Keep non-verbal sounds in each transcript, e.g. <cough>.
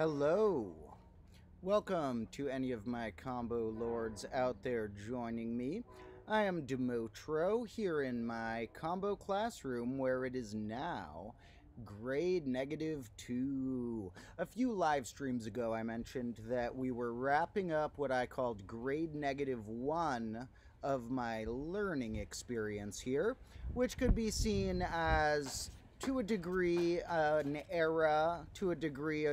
Hello. Welcome to any of my combo lords out there joining me. I am Domotro here in my combo classroom where it is now grade negative two. A few live streams ago, I mentioned that we were wrapping up what I called grade negative one of my learning experience here, which could be seen as, to a degree, uh, an era, to a degree,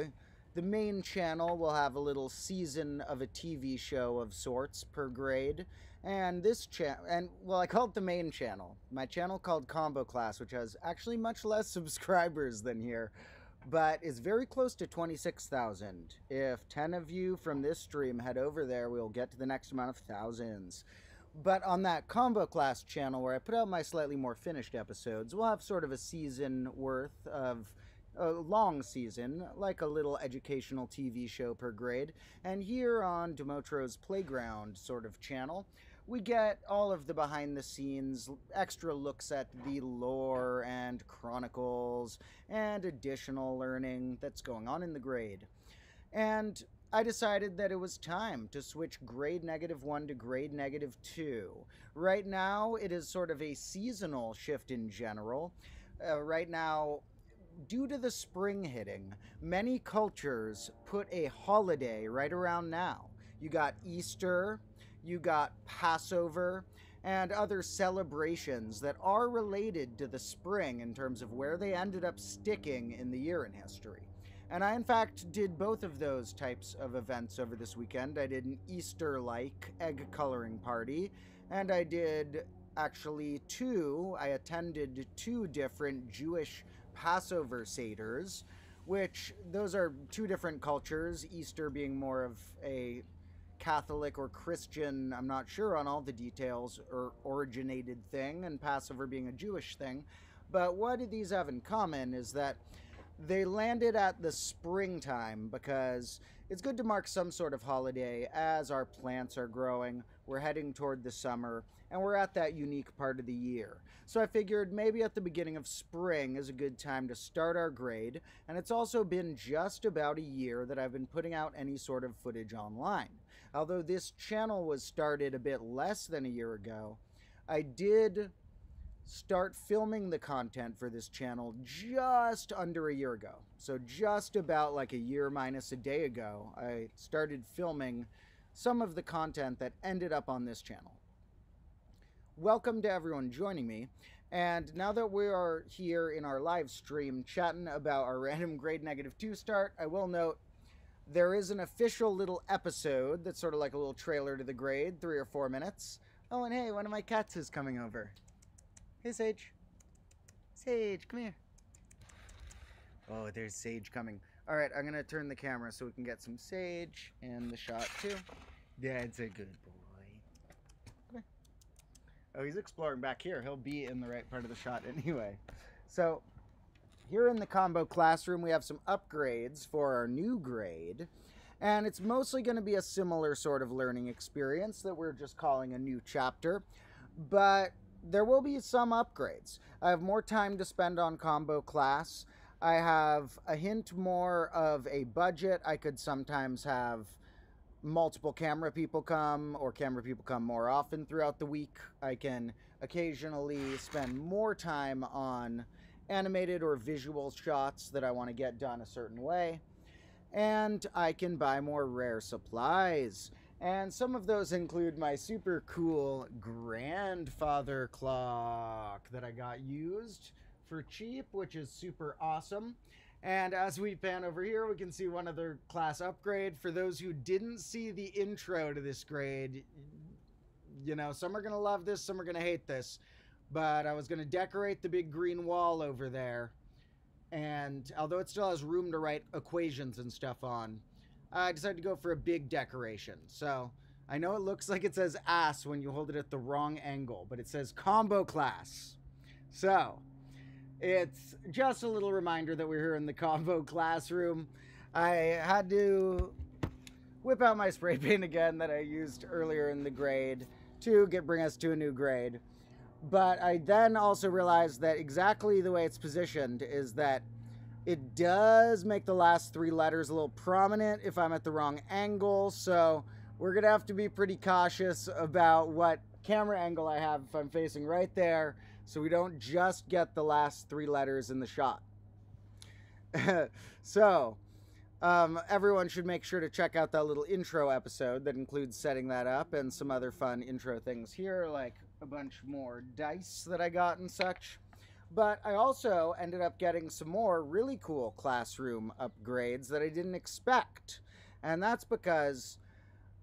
the main channel will have a little season of a TV show of sorts per grade. And this channel, and well, I call it the main channel. My channel called Combo Class, which has actually much less <laughs> subscribers than here, but is very close to 26,000. If 10 of you from this stream head over there, we'll get to the next amount of thousands. But on that Combo Class channel, where I put out my slightly more finished episodes, we'll have sort of a season worth of a long season, like a little educational TV show per grade. And here on Domotro's Playground sort of channel, we get all of the behind the scenes extra looks at the lore and chronicles and additional learning that's going on in the grade. And I decided that it was time to switch grade negative one to grade negative two. Right now, it is sort of a seasonal shift in general. Uh, right now, due to the spring hitting, many cultures put a holiday right around now. You got Easter, you got Passover, and other celebrations that are related to the spring in terms of where they ended up sticking in the year in history. And I, in fact, did both of those types of events over this weekend. I did an Easter like egg coloring party, and I did actually two, I attended two different Jewish Passover Seders, which those are two different cultures, Easter being more of a Catholic or Christian, I'm not sure on all the details, or originated thing, and Passover being a Jewish thing. But what do these have in common is that they landed at the springtime because it's good to mark some sort of holiday as our plants are growing. We're heading toward the summer and we're at that unique part of the year. So I figured maybe at the beginning of spring is a good time to start our grade. And it's also been just about a year that I've been putting out any sort of footage online. Although this channel was started a bit less than a year ago, I did start filming the content for this channel just under a year ago. So just about like a year minus a day ago, I started filming some of the content that ended up on this channel. Welcome to everyone joining me. And now that we are here in our live stream chatting about our <laughs> random grade negative 2 start, I will note there is an official little episode that's sort of like a little trailer to the grade, three or four minutes. Oh, and hey, one of my cats is coming over. Hey, Sage. Sage, come here. Oh, there's Sage coming. All right, I'm going to turn the camera so we can get some Sage in the shot, too. That's a good boy. Oh, he's exploring back here. He'll be in the right part of the shot anyway. So, here in the combo classroom, we have some upgrades for our new grade. And it's mostly going to be a similar sort of learning experience that we're just calling a new chapter. But there will be some upgrades. I have more time to spend on combo class. I have a hint more of a budget. I could sometimes have multiple camera people come or camera people come more often throughout the week. I can occasionally spend more time on animated or visual shots that I want to get done a certain way. And I can buy more rare supplies. And some of those include my super cool grandfather clock that I got used for cheap, which is super awesome. And as we pan over here, we can see one other class upgrade. For those who didn't see the intro to this grade, you know, some are going to love this, some are going to hate this. But I was going to decorate the big green wall over there. And although it still has room to write equations and stuff on, I decided to go for a big decoration. So I know it looks like it says ass when you hold it at the wrong angle, but it says combo class. So it's just a little reminder that we're here in the combo classroom. I had to whip out my spray <laughs> paint again that I used earlier in the grade to get bring us to a new grade. But I then also realized that exactly the way it's positioned is that It does make the last three letters a little prominent if I'm at the wrong angle, so we're gonna have to be pretty cautious about what camera angle I have if I'm facing right there so we don't just get the last three letters in the shot. <laughs> so, um, everyone should make sure to check out that little intro episode that includes setting that up and some other fun intro things here, like a bunch more dice that I got and such. But I also ended up getting some more really cool classroom upgrades that I didn't expect. And that's because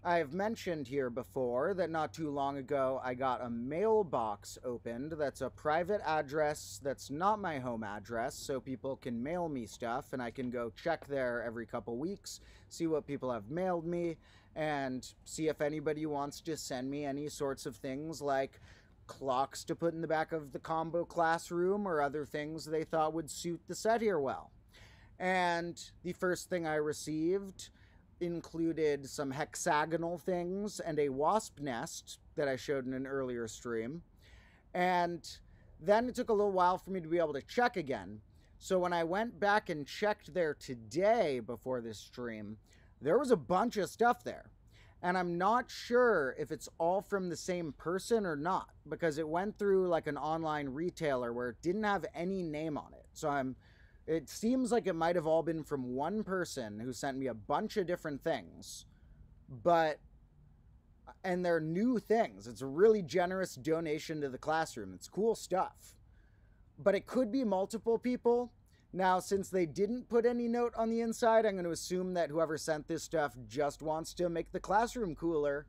I've mentioned here before that not too long ago I got a mailbox opened that's a private address that's not my home address, so people can mail me stuff and I can go check there every couple weeks, see what people have mailed me, and see if anybody wants to send me any sorts of things like clocks to put in the back of the combo classroom or other things they thought would suit the set here well. And the first thing I received included some hexagonal things and a wasp nest that I showed in an earlier stream. And then it took a little while for me to be able to check again. So when I went back and checked there today before this stream, there was a bunch of stuff there and I'm not sure if it's all from the same person or not because it went through like an online retailer where it didn't have any name on it. So I'm it seems like it might have all been from one person who sent me a bunch of different things. But and they're new things. It's a really generous donation to the classroom. It's cool stuff. But it could be multiple people now, since they didn't put any note on the inside, I'm going to assume that whoever sent this stuff just wants to make the classroom cooler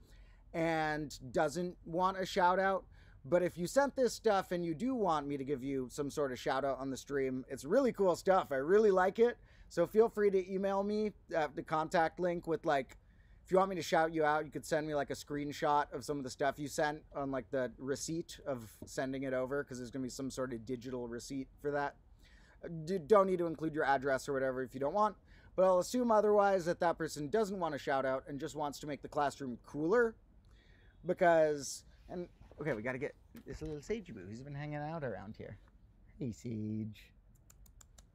and doesn't want a shout out. But if you sent this stuff and you do want me to give you some sort of shout out on the stream, it's really cool stuff. I really like it. So feel free to email me at the contact link with like, if you want me to shout you out, you could send me like a screenshot of some of the stuff you sent on like the receipt of sending it over because there's going to be some sort of digital receipt for that don't need to include your address or whatever if you don't want. But I'll assume otherwise that that person doesn't want a shout out and just wants to make the classroom cooler. Because, and okay, we got to get this little Sage Boo. He's been hanging out around here. Hey, Sage.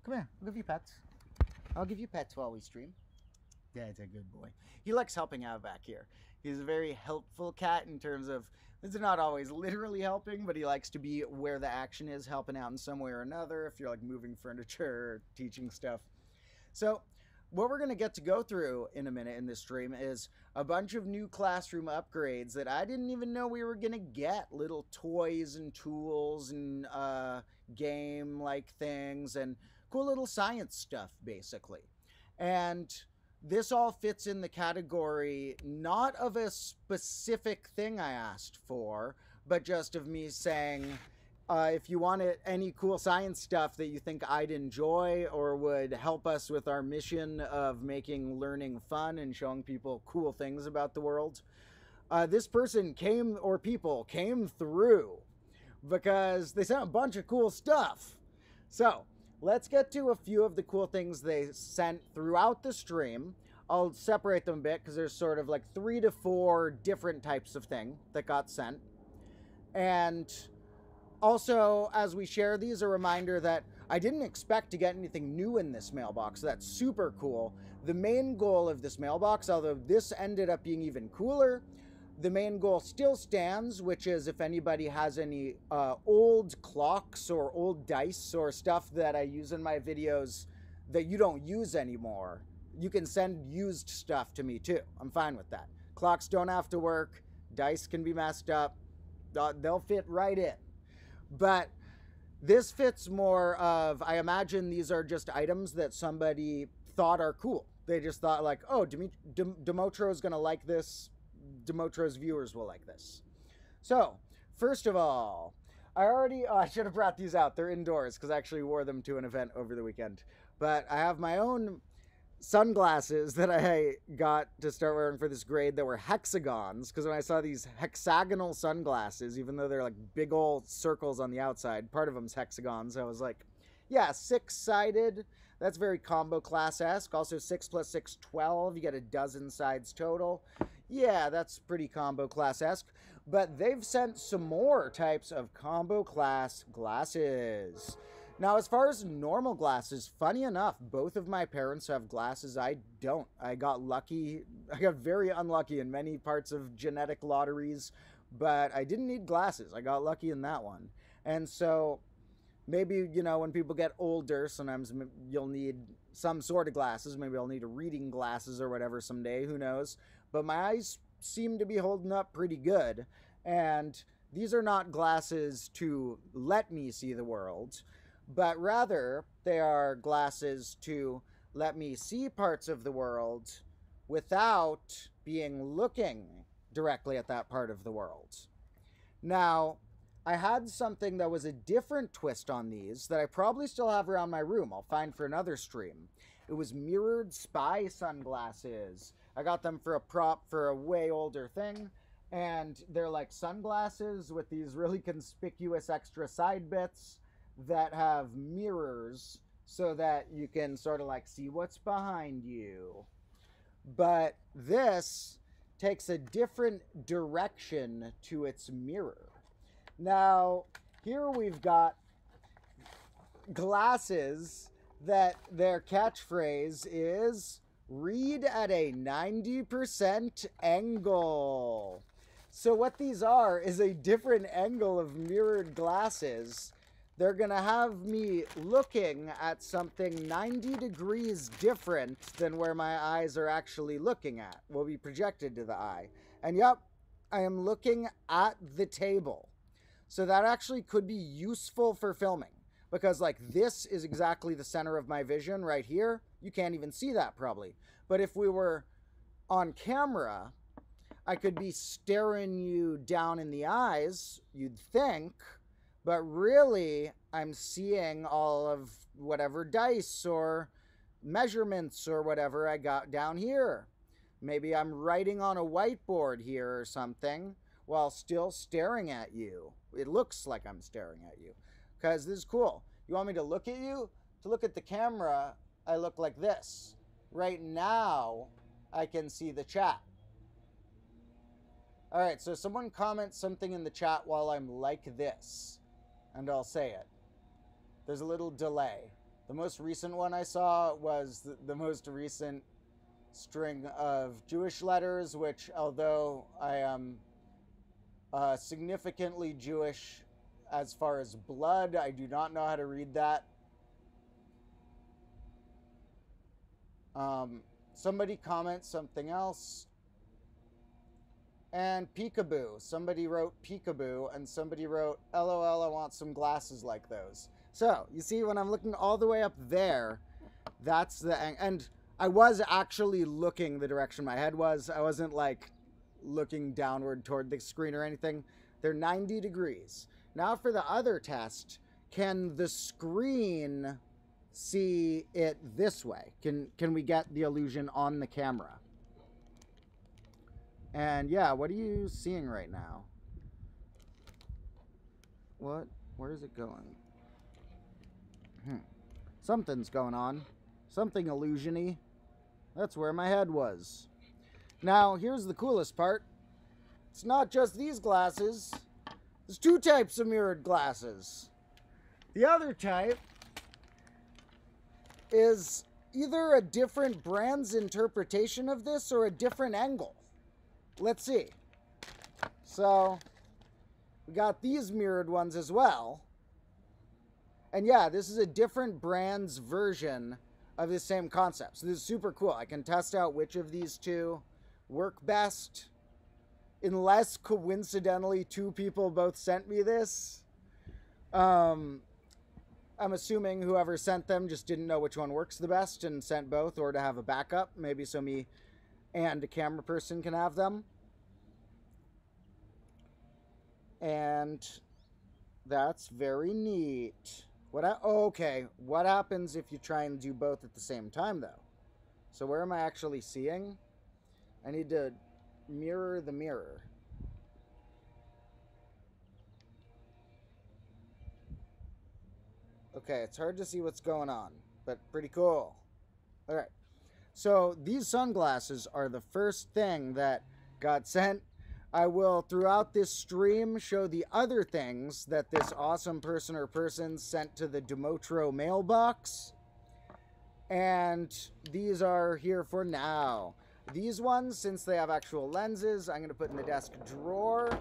Come here. I'll give you pets. I'll give you pets while we stream. It's a good boy. He likes helping out back here. He's a very helpful cat in terms of is not always literally helping, but he likes to be where the action is, helping out in some way or another. If you're like moving furniture or teaching stuff. So, what we're going to get to go through in a minute in this stream is a bunch of new classroom upgrades that I didn't even know we were going to get. Little toys and tools and uh, game like things and cool little science stuff, basically. And this all fits in the category not of a specific thing I asked for, but just of me saying, uh, if you wanted any cool science stuff that you think I'd enjoy or would help us with our mission of making learning fun and showing people cool things about the world, uh, this person came, or people came through because they sent a bunch of cool stuff. So, let's get to a few of the cool things they sent throughout the stream. I'll separate them a bit because there's sort of like three to four different types of thing that got sent. And also, as we share these, a reminder that I didn't expect to get anything new in this mailbox. So That's super cool. The main goal of this mailbox, although this ended up being even cooler, the main goal still stands, which is if anybody has any uh, old clocks or old dice or stuff that I use in my videos that you don't use anymore, you can send used stuff to me too. I'm fine with that. Clocks don't have to work, dice can be messed up, they'll fit right in. But this fits more of, I imagine these are just items that somebody thought are cool. They just thought, like, oh, Domotro is going to like this Domotro's viewers will like this. So, first of all, I already, oh, <laughs> I should have brought these out. They're indoors because I actually wore them to an event over the weekend. But I have my own sunglasses <laughs> that I got to start wearing for this grade that were hexagons. Because when I saw these hexagonal sunglasses, even though they're like big old circles on the outside, part of them's hexagons, I was like, yeah, six sided. That's very combo class esque. Also, 6 plus 6, 12. You get a dozen sides total yeah, that's pretty combo class-esque. But they've sent some more types of combo class glasses. Now, as far as normal glasses, funny enough, both of my parents have glasses. I don't. I got lucky. <laughs> I got very unlucky in many parts of genetic lotteries, but I didn't need glasses. I got lucky in that one. And so maybe, you know, when people get older, sometimes you'll need some sort of glasses. Maybe I'll need a reading glasses or whatever someday. Who knows? But my eyes seem to be holding up pretty good. And these are not glasses to let me see the world but rather they are glasses to let me see parts of the world without being looking directly at that part of the world. Now, I had something that was a different twist on these that I probably still have around my room. I'll find for another stream. It was mirrored spy sunglasses. I got them for a prop for a way older thing. And they're like sunglasses with these really conspicuous extra side bits that have mirrors so that you can sort of like see what's behind you. But this takes a different direction to its mirror. Now, here we've got glasses that their catchphrase is read at a 90% angle. So, what these are is a different angle of mirrored glasses they're to have me looking at something 90 degrees different than where my eyes are actually looking at, will be projected to the eye. And yep, I am looking at the table. So that actually could be useful for filming because like this is exactly the center of my vision right here. You can't even see that probably. But if we were on camera, I could be staring you down in the eyes, you'd think, but really, I'm seeing all of whatever dice or measurements or whatever I got down here. Maybe I'm writing on a whiteboard here or something while still staring at you. It looks like I'm staring at you. Because this is cool. You want me to look at you? To look at the camera, I look like this. Right now, I can see the chat. All right, so someone comments something in the chat while I'm like this and I'll say it. There's a little delay. The most recent one I saw was the, most recent string of Jewish letters, which, although I am uh, significantly Jewish as far as blood, I do not know how to read that. Um, somebody comments something else and peekaboo. Somebody wrote peekaboo, and somebody wrote, LOL, I want some glasses like those. So, you see, when I'm looking all the way up there, that's the. And I was actually looking the direction my head was. I wasn't like looking downward toward the screen or anything. They're 90 degrees. Now, for the other test, can the screen see it this way? Can, can we get the illusion on the camera? And yeah, what are you seeing right now? What? Where is it going? Hmm. Something's going on. Something illusiony. That's where my head was. Now, here's the coolest part. It's not just these glasses. There's two types of mirrored glasses. The other type is either a different brand's interpretation of this or a different angle let's see. So we got these mirrored ones as well. And yeah, this is a different brand's version of the same concept. So this is super cool. I can test out which of these two work best. Unless coincidentally two people both sent me this. Um, I'm assuming whoever sent them just didn't know which one works the best and sent both or to have a backup. Maybe so me and a camera person can have them. And that's very neat. What I, okay, what happens if you try and do both at the same time though? So where am I actually seeing? I need to mirror the mirror. Okay, it's hard to see what's going on, but pretty cool. All right. So these sunglasses are the first thing that got sent I will, throughout this stream, show the other things that this awesome person or persons sent to the Domotro mailbox. And these are here for now. These ones, since they have actual lenses, I'm going to put in the desk drawer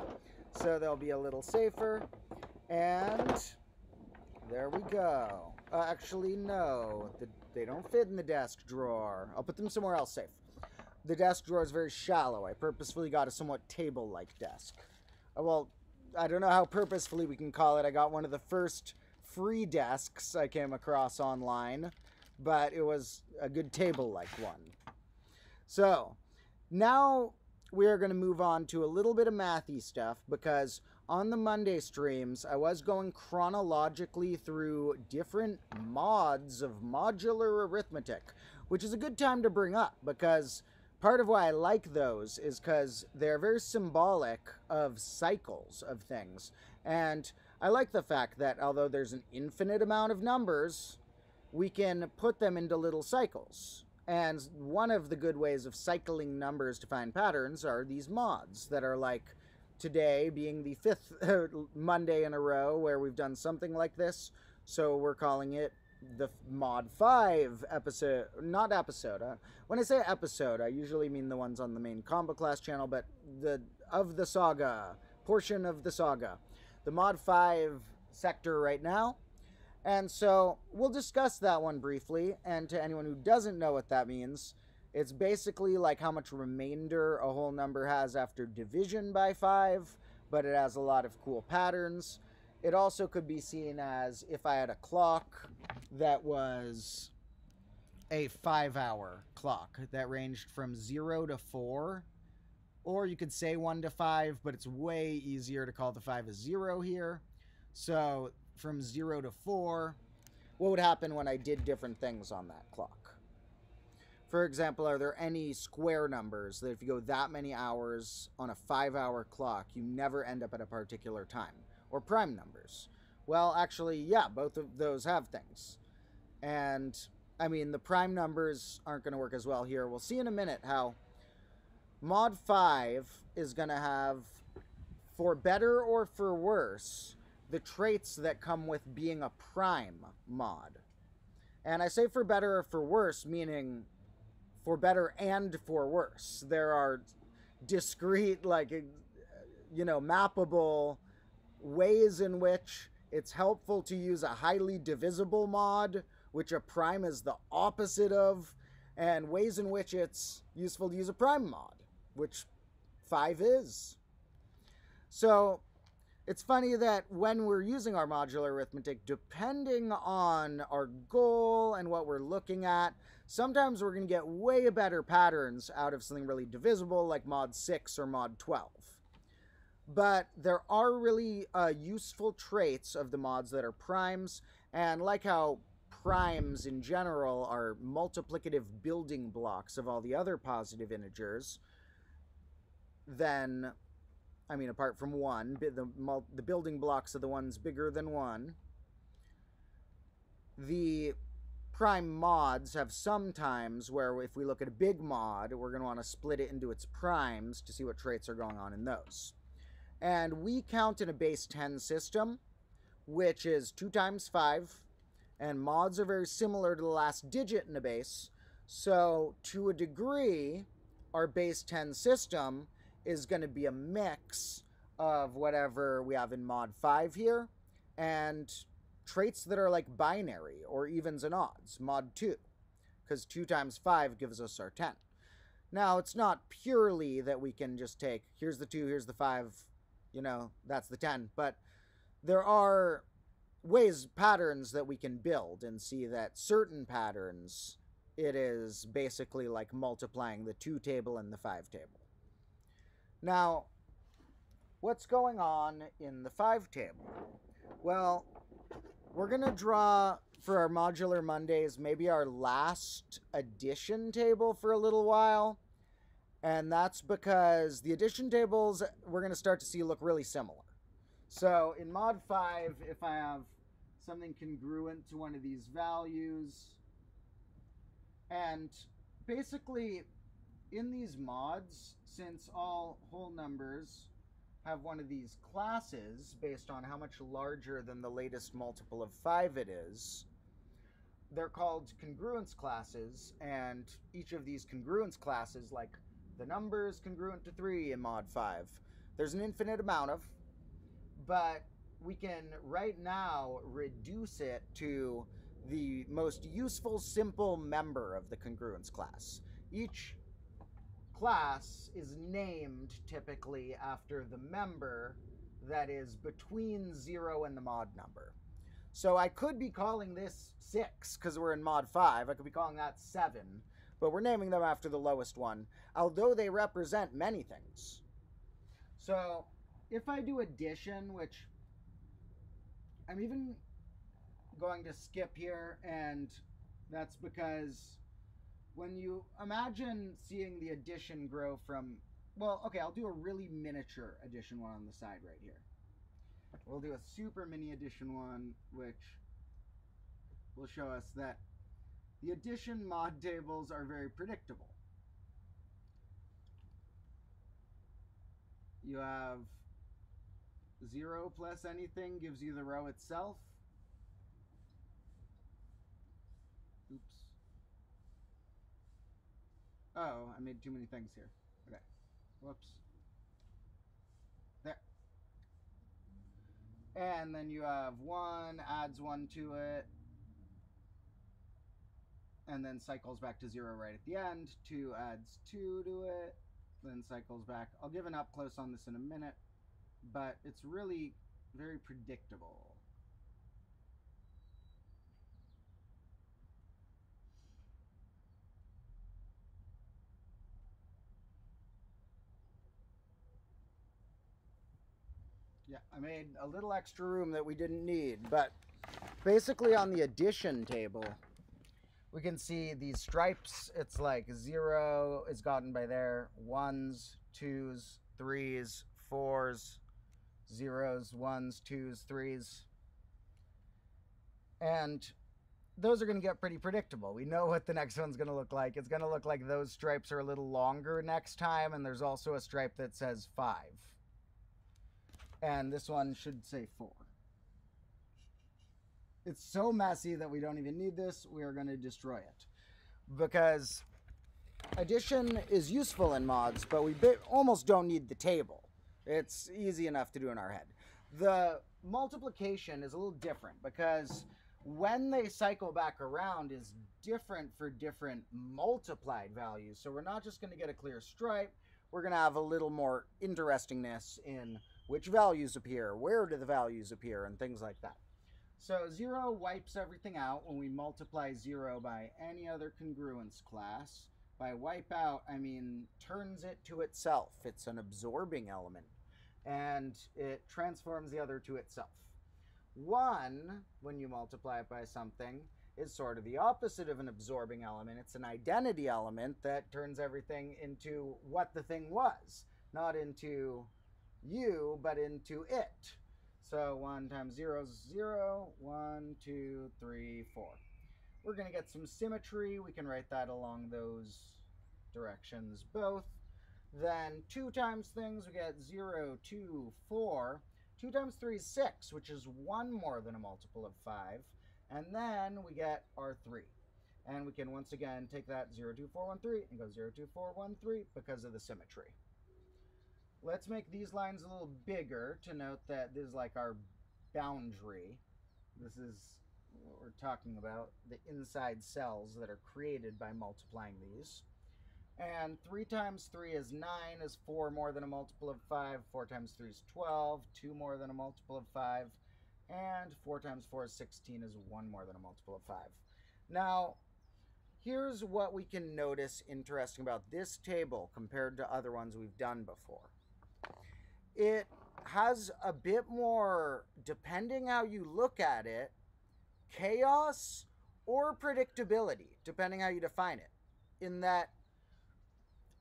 so they'll be a little safer. And there we go. Uh, actually, no, the, they don't fit in the desk drawer. I'll put them somewhere else safe. The desk drawer is very shallow. I purposefully got a somewhat table-like desk. Uh, well, I don't know how purposefully we can call it. I got one of the first free desks I came across online, but it was a good table-like one. So, now we are going to move on to a little bit of mathy stuff because on the Monday streams, I was going chronologically through different mods of modular arithmetic, which is a good time to bring up because part of why I like those is because they're very symbolic of cycles of things. And I like the fact that although there's an infinite amount of numbers, we can put them into little cycles. And one of the good ways of cycling numbers to find patterns are these mods that are like today being the fifth <laughs> Monday in a row where we've done something like this. So we're calling it the mod 5 episode not episode uh, when i say episode i usually mean the ones on the main combo class channel but the of the saga portion of the saga the mod 5 sector right now and so we'll discuss that one briefly. And to anyone who doesn't know what that means, it's basically like how much remainder a whole number has after division by 5, but it has a lot of cool patterns. It also could be seen as if I had a clock that was a five hour clock that ranged from 0 to 4. Or you could say 1 to 5, but it's way easier to call the 5 a 0 here. So from 0 to 4, what would happen when I did different things on that clock? For example, are there any square numbers that if you go that many hours on a five hour clock, you never end up at a particular time? Or prime numbers? Well, actually, yeah, both of those have things. And, I mean, the prime numbers aren't going to work as well here. We'll see in a minute how Mod 5 is going to have, for better or for worse, the traits that come with being a prime mod. And I say for better or for worse, meaning for better and for worse. There are discrete, like, eh, you know, mappable ways in which it's helpful to use a highly divisible mod, which a prime is the opposite of, and ways in which it's useful to use a prime mod, which 5 is. So it's funny that when we're using our modular arithmetic, depending on our goal and what we're looking at, sometimes we're going to get way better patterns out of something really divisible like mod 6 or mod 12. But there are really uh, useful traits of the mods that are primes, and like how primes in general are multiplicative building blocks of all the other positive integers, then I mean, apart from one, the, the building blocks are the ones bigger than one. The prime mods have some times where if we look at a big mod, we're going to want to split it into its primes to see what traits are going on in those. And we count in a base 10 system, which is 2 times 5, and mods are very similar to the last digit in a base. So, to a degree, our base 10 system is going to be a mix of whatever we have in mod 5 here and traits that are like binary or evens and odds, mod 2, because 2 times 5 gives us our 10. Now, it's not purely that we can just take, here's the 2, here's the 5, you know, that's the 10, but there are ways, patterns that we can build and see that certain patterns, it is basically like multiplying the 2 table and the 5 table. Now, what's going on in the 5 table? Well, we're going to draw for our Modular Mondays maybe our last addition table for a little while. And that's because the addition tables we're going to start to see look really similar. So in Mod 5, if I have something congruent to one of these values, and basically in these mods, since all whole numbers have one of these classes based on how much larger than the latest multiple of 5 it is, they're called congruence classes, and each of these congruence classes, like the number is congruent to 3 in mod 5, there's an infinite amount of, but we can right now reduce it to the most useful simple member of the congruence class. Each class is named typically after the member that is between 0 and the mod number. So I could be calling this 6 because we're in mod 5. I could be calling that 7. But we're naming them after the lowest one, although they represent many things. So if I do addition, which I'm even going to skip here, and that's because when you imagine seeing the addition grow from, well, okay, I'll do a really miniature addition one on the side right here. We'll do a super mini addition one, which will show us that the addition mod tables are very predictable. You have 0 plus anything gives you the row itself. Oh, I made too many things here. Okay. Whoops. There. And then you have 1, adds 1 to it, and then cycles back to 0 right at the end. 2 adds 2 to it, then cycles back. I'll give an up close on this in a minute but it's really very predictable. Yeah, I made a little extra room that we didn't need, but basically on the addition table, we can see these stripes. It's like zero is gotten by there, ones, twos, threes, fours, zeros, ones, twos, threes. And those are going to get pretty predictable. We know what the next one's going to look like. It's going to look like those stripes are a little longer next time, and there's also a stripe that says five. And this one should say four. It's so messy that we don't even need this. We are going to destroy it. Because addition is useful in mods, but we almost don't need the table. It's easy enough to do in our head. The multiplication is a little different because when they cycle back around is different for different multiplied values. So we're not just going to get a clear stripe. We're going to have a little more interestingness in which values appear, where do the values appear, and things like that. So 0 wipes everything out when we multiply 0 by any other congruence class. By wipe out, I mean turns it to itself. It's an absorbing element and it transforms the other to itself. One, when you multiply it by something, is sort of the opposite of an absorbing element. It's an identity element that turns everything into what the thing was, not into you, but into it. So 1 times 0 is 0, 1, 2, 3, 4. We're going to get some symmetry. We can write that along those directions both. Then 2 times things, we get 0, 2, 4. 2 times 3 is 6, which is 1 more than a multiple of 5. And then we get our 3. And we can once again take that 0, 2, 4, 1, 3 and go 0, 2, 4, 1, 3 because of the symmetry. Let's make these lines a little bigger to note that this is like our boundary. This is what we're talking about, the inside cells that are created by multiplying these. And 3 times 3 is 9, is 4 more than a multiple of 5. 4 times 3 is 12, 2 more than a multiple of 5. And 4 times 4 is 16, is 1 more than a multiple of 5. Now, here's what we can notice interesting about this table compared to other ones we've done before. It has a bit more, depending how you look at it, chaos or predictability, depending how you define it. In that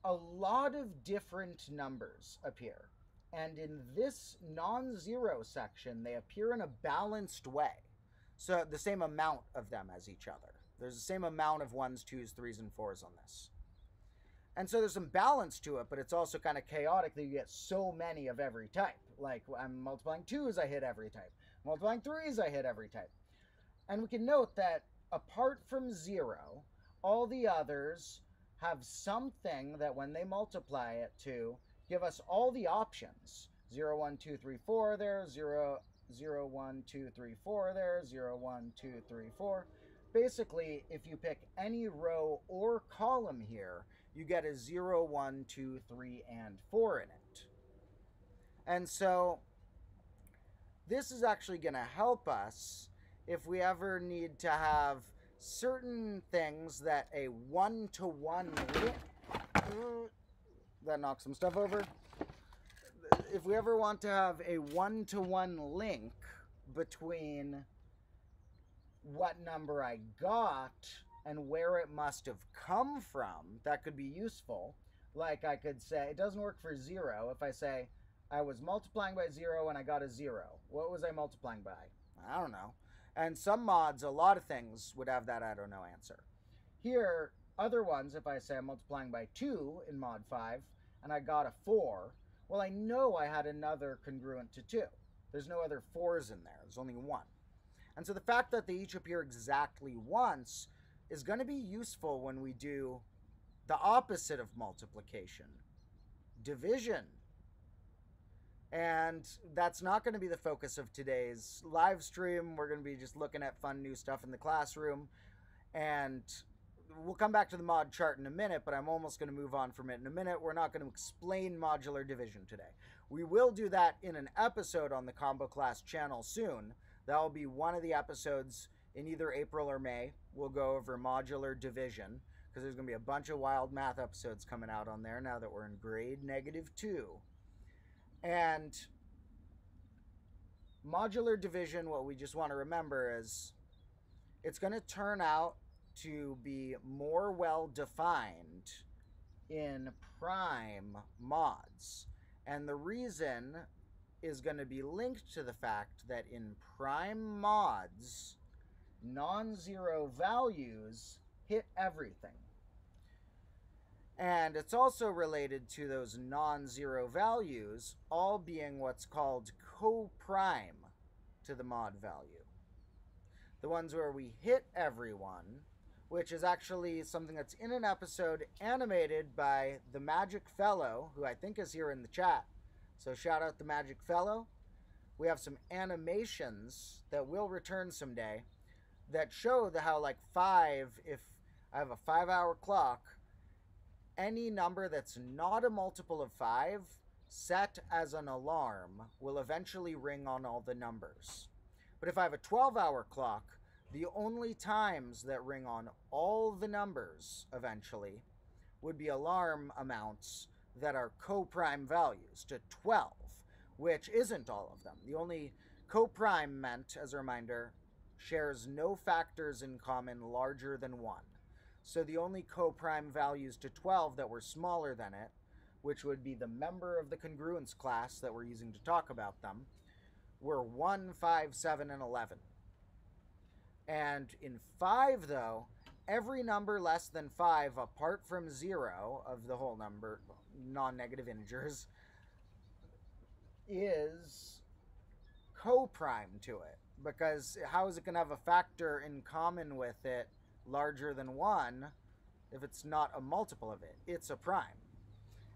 a lot of different numbers appear. And in this non zero section, they appear in a balanced way. So the same amount of them as each other. There's the same amount of ones, twos, threes, and fours on this. And so there's some balance to it, but it's also kind of chaotic that you get so many of every type. Like I'm multiplying twos, I hit every type. Multiplying threes, I hit every type. And we can note that apart from zero, all the others have something that when they multiply it to, give us all the options. 0, 1, 2, 3, 4 there, 0, 0, 1, 2, 3, 4 there, 0, 1, 2, 3, 4. Basically, if you pick any row or column here, you get a 0, 1, 2, 3, and 4 in it. And so this is actually going to help us if we ever need to have certain things that a one-to-one that knocks some stuff over if we ever want to have a one-to-one link between what number I got and where it must have come from, that could be useful. Like I could say, it doesn't work for zero. If I say I was multiplying by zero and I got a zero, what was I multiplying by? I don't know. And some mods, a lot of things would have that I don't know answer. Here, other ones, if I say I'm multiplying by 2 in mod 5 and I got a 4, well, I know I had another congruent to 2. There's no other 4s in there. There's only one. And so the fact that they each appear exactly once is going to be useful when we do the opposite of multiplication, division. And that's not going to be the focus of today's live stream. We're going to be just looking at fun new stuff in the classroom. And we'll come back to the mod chart in a minute, but I'm almost going to move on from it in a minute. We're not going to explain modular division today. We will do that in an episode on the Combo Class channel soon. That will be one of the episodes in either April or May. We'll go over modular division because there's going to be a bunch of wild math episodes coming out on there now that we're in grade negative two. And modular division, what we just want to remember is it's going to turn out to be more well defined in prime mods. And the reason is going to be linked to the fact that in prime mods, non zero values hit everything. And it's also related to those non zero values all being what's called co-prime to the mod value. The ones where we hit everyone, which is actually something that's in an episode animated by the Magic Fellow, who I think is here in the chat. So shout out the Magic Fellow. We have some animations that will return someday that show the how like five, if I have a five hour clock, any number that's not a multiple of 5 set as an alarm will eventually ring on all the numbers. But if I have a 12 hour clock, the only times that ring on all the numbers eventually would be alarm amounts that are co-prime values to 12, which isn't all of them. The only co-prime meant, as a reminder, shares no factors in common larger than 1. So the only co-prime values to 12 that were smaller than it, which would be the member of the congruence class that we're using to talk about them, were 1, 5, 7, and 11. And in 5, though, every number less than 5, apart from 0 of the whole number, non-negative integers, is co-prime to it. Because how is it going to have a factor in common with it larger than 1 if it's not a multiple of it. It's a prime.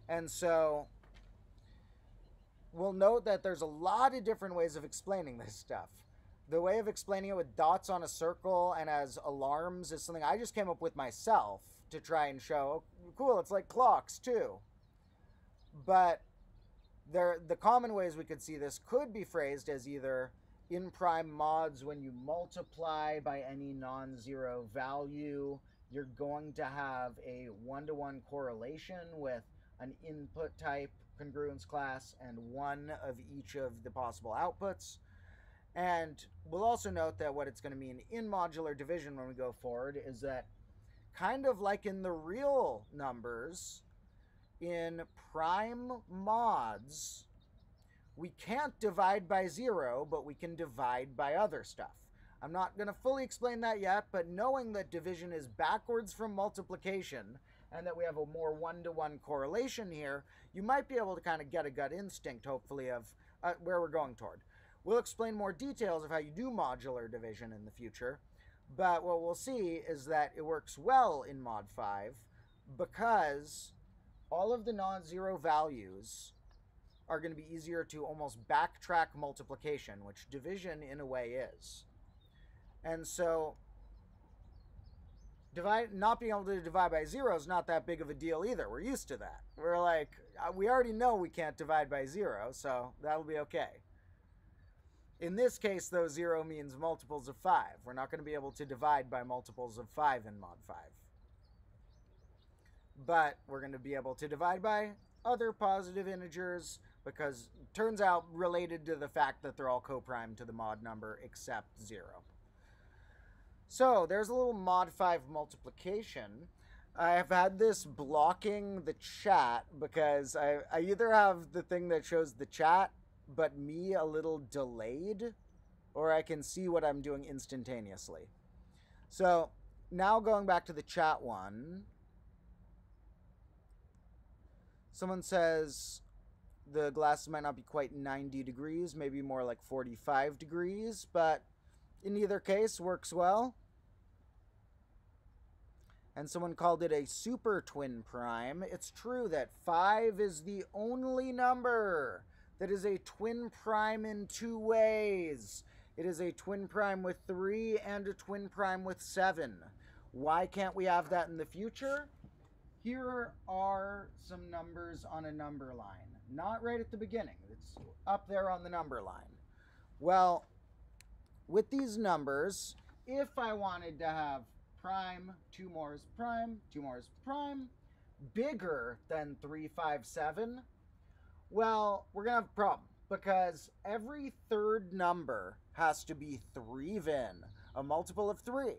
And so we'll note that there's a lot of different ways of explaining this stuff. The way of explaining it with dots on a circle and as alarms is something I just came up with myself to try and show, cool, it's like clocks too. But there the common ways we could see this could be phrased as either in prime mods, when you multiply by any non-zero value, you're going to have a one-to-one correlation with an input type congruence class and one of each of the possible outputs. And we'll also note that what it's going to mean in modular division when we go forward is that kind of like in the real numbers, in prime mods, we can't divide by zero, but we can divide by other stuff. I'm not going to fully explain that yet, but knowing that division is backwards from multiplication, and that we have a more one-to-one correlation here, you might be able to kind of get a gut instinct, hopefully, of uh, where we're going toward. We'll explain more details of how you do modular division in the future, but what we'll see is that it works well in Mod 5 because all of the non-zero values are going to be easier to almost backtrack multiplication, which division in a way is. And so divide not being able to divide by zero is not that big of a deal either. We're used to that. We're like uh, we already know we can't divide by zero, so that'll be okay. In this case, though, zero means multiples of five. We're not going to be able to divide by multiples of five in mod 5. But we're going to be able to divide by other positive integers because turns out related to the fact that they're all co-prime to the mod number except zero. So there's a little mod 5 multiplication. I have had this blocking the chat because I, I either have the thing that shows the chat, but me a little delayed, or I can see what I'm doing instantaneously. So now going back to the chat one, someone says the glasses might not be quite 90 degrees, maybe more like 45 degrees, but in either case works well and someone called it a super twin prime. It's true that 5 is the only number that is a twin prime in two ways. It is a twin prime with 3 and a twin prime with 7. Why can't we have that in the future? Here are some numbers on a number line. Not right at the beginning. It's up there on the number line. Well, with these numbers, if I wanted to have prime, 2 more is prime, 2 more is prime, bigger than 357, well, we're going to have a problem because every third number has to be 3 even, a multiple of 3.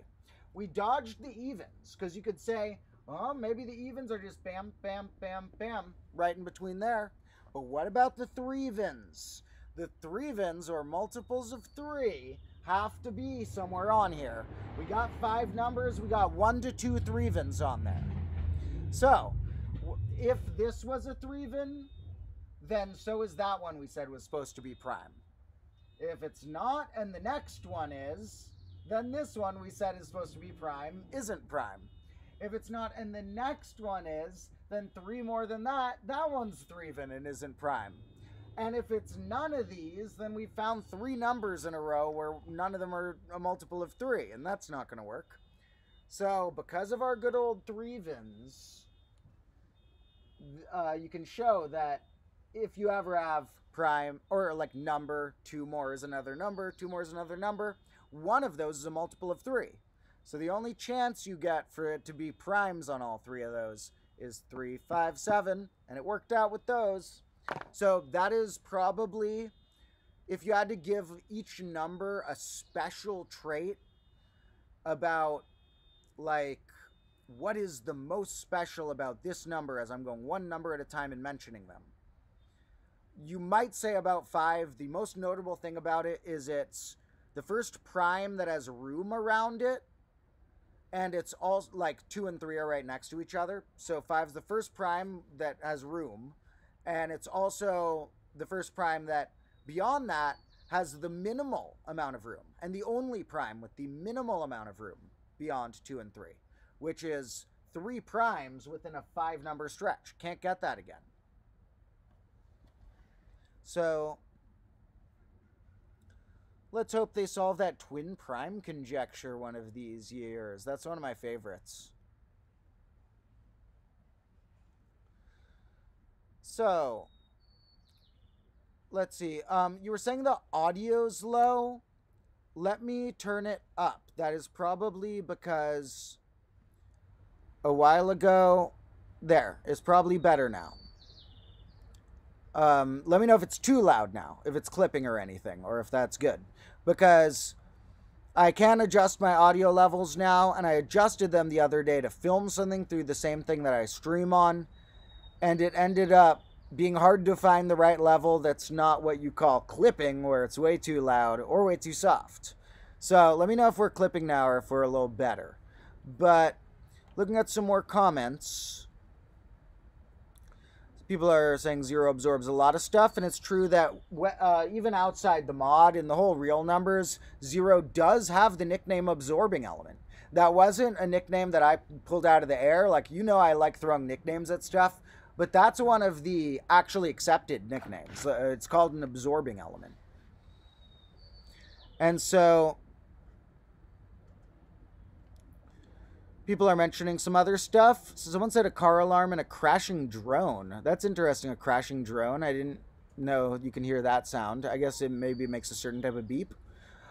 We dodged the evens because you could say, oh, maybe the evens are just bam, bam, bam, bam, right in between there. But what about the threevens? The threevens, or multiples of 3, have to be somewhere on here. We got five numbers, we got one to two threevens on there. So, if this was a threeven, then so is that one we said was supposed to be prime. If it's not, and the next one is, then this one we said is supposed to be prime isn't prime. If it's not, and the next one is, then three more than that, that one's threeven and isn't prime. And if it's none of these, then we found three numbers in a row where none of them are a multiple of three, and that's not going to work. So, because of our good old threevens, uh, you can show that if you ever have prime, or like number, two more is another number, two more is another number, one of those is a multiple of three. So the only chance you get for it to be primes on all three of those is three, five, seven, and it worked out with those. So that is probably, if you had to give each number a special trait about, like, what is the most special about this number as I'm going one number at a time and mentioning them. You might say about five, the most notable thing about it is it's the first prime that has room around it. And it's all like two and three are right next to each other. So five's the first prime that has room. And it's also the first prime that beyond that has the minimal amount of room. And the only prime with the minimal amount of room beyond 2 and 3 which is three primes within a five number stretch. Can't get that again. So let's hope they solve that twin prime conjecture one of these years that's one of my favorites So, let's see. Um, you were saying the audio's low. Let me turn it up. That is probably because a while ago, there, it's probably better now. Um, let me know if it's too loud now, if it's clipping or anything, or if that's good. Because I can adjust my audio levels now, and I adjusted them the other day to film something through the same thing that I stream on and it ended up being hard to find the right level that's not what you call clipping, where it's way too loud or way too soft. So let me know if we're clipping now or if we're a little better. But looking at some more comments. People are saying Zero absorbs a lot of stuff, and it's true that uh, even outside the mod, in the whole real numbers, Zero does have the nickname absorbing element. That wasn't a nickname that I pulled out of the air. Like, you know, I like throwing nicknames at stuff, but that's one of the actually accepted nicknames. Uh, it's called an absorbing element. And so People are mentioning some other stuff. So Someone said a car alarm and a crashing drone. That's interesting, a crashing drone. I didn't know you can hear that sound. I guess it maybe makes a certain type of beep.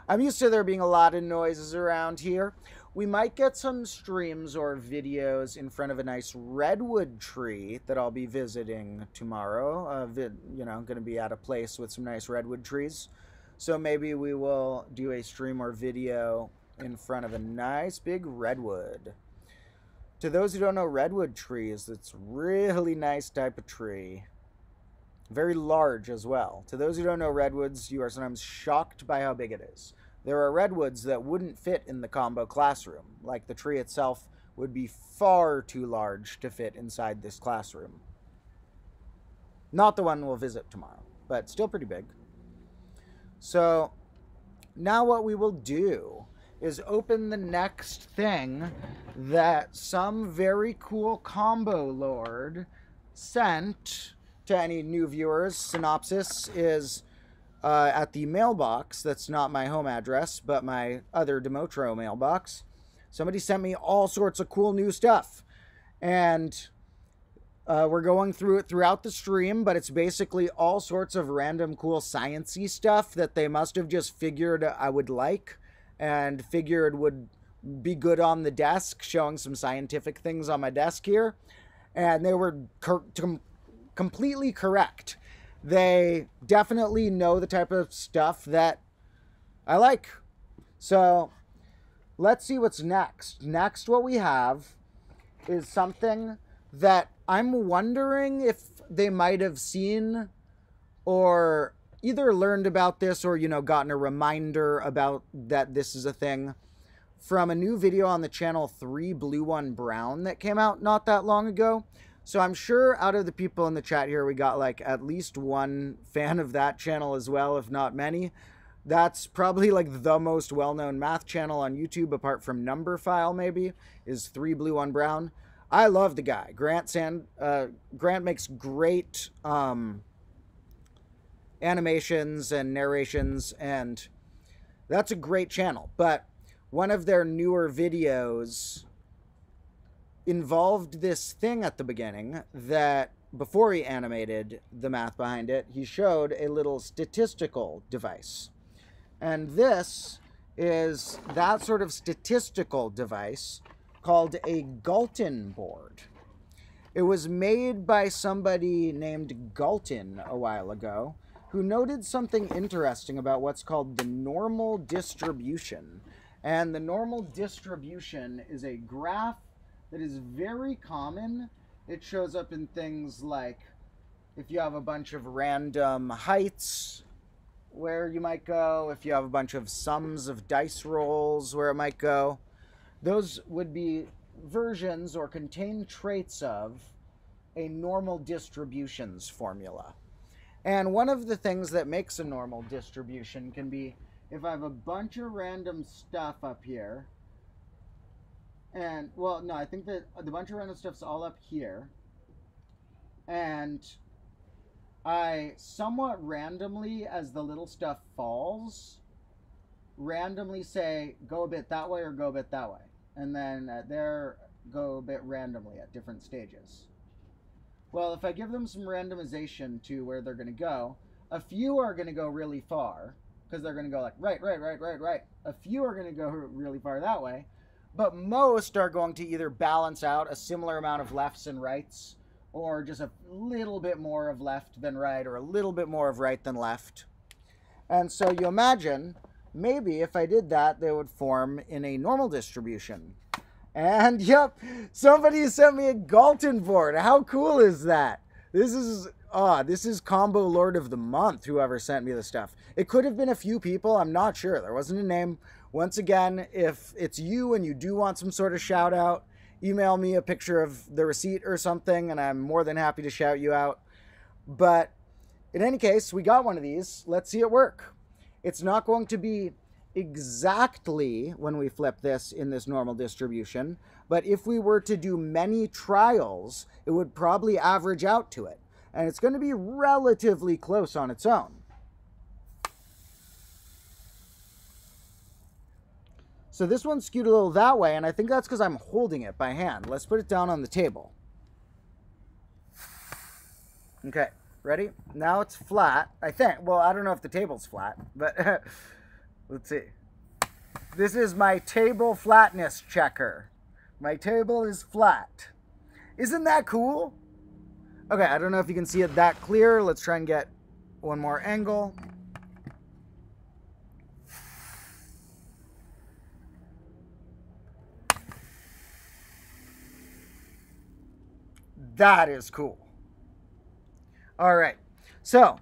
I'm used to there being a lot of noises around here. We might get some streams or videos in front of a nice redwood tree that I'll be visiting tomorrow. Uh, you know, I'm going to be at a place with some nice redwood trees. So maybe we will do a stream or video in front of a nice big redwood. To those who don't know redwood trees, it's really nice type of tree. Very large as well. To those who don't know redwoods, you are sometimes shocked by how big it is. There are redwoods that wouldn't fit in the combo classroom, like the tree itself would be far too large to fit inside this classroom. Not the one we'll visit tomorrow, but still pretty big. So now what we will do is open the next thing that some very cool combo lord sent to any new viewers. Synopsis is uh, at the mailbox. That's not my home address, but my other Domotro mailbox. Somebody sent me all sorts of cool new stuff. And uh, we're going through it throughout the stream, but it's basically all sorts of random cool sciency stuff that they must have just figured I would like and figured would be good on the desk, showing some scientific things on my desk here. And they were com- completely correct. They definitely know the type of stuff that I like. So let's see what's next. Next, what we have is something that I'm wondering if they might have seen or either learned about this or, you know, gotten a reminder about that this is a thing from a new video on the channel 3 Blue 1 Brown that came out not that long ago. So I'm sure out of the people in the chat here, we got like at least one fan of that channel as well, if not many. That's probably like the most well-known math channel on YouTube, apart from Numberphile maybe, is 3 Blue 1 Brown. I love the guy. Grant Sand uh, Grant makes great um, animations and narrations, and that's a great channel. But one of their newer videos involved this thing at the beginning that before he animated the math behind it, he showed a little statistical device. And this is that sort of statistical device called a Galton board. It was made by somebody named Galton a while ago, who noted something interesting about what's called the normal distribution. And the normal distribution is a graph that is very common. It shows up in things like if you have a bunch of random heights, where you might go, if you have a bunch of sums of dice rolls, where it might go. Those would be versions or contain traits of a normal distributions formula. And one of the things that makes a normal distribution can be if I have a bunch of random stuff up here, and, well, no, I think that the bunch of random stuff's all up here, and I somewhat randomly, as the little stuff falls, randomly say, go a bit that way or go a bit that way. And then uh, there, go a bit randomly at different stages. Well, if I give them some randomization to where they're going to go, a few are going to go really far because they're going to go like right, right, right, right, right. A few are going to go really far that way, but most are going to either balance out a similar amount of lefts and rights or just a little bit more of left than right or a little bit more of right than left. And so you imagine maybe if I did that, they would form in a normal distribution. And <laughs> yep, somebody sent me a Galton board. How cool is that? This is ah, oh, this is combo lord of the month. Whoever sent me the stuff. It could have been a few people. I'm not sure. There wasn't a name. Once again, if it's you and you do want some sort of shout out, email me a picture of the receipt or something, and I'm more than happy to shout you out. But in any case, we got one of these. Let's see it work. It's not going to be exactly when we flip this in this normal distribution, but if we were to do many trials, it would probably average out to it. And it's going to be relatively close on its own. So this one skewed a little that way, and I think that's because I'm holding it by hand. Let's put it down on the table. Okay, ready? Now it's flat, I think. Well, I don't know if the table's flat, but <laughs> let's see. This is my table flatness checker. My table is flat. Isn't that cool? Okay, I don't know if you can see it that clear. Let's try and get one more angle. That is cool. All right. So,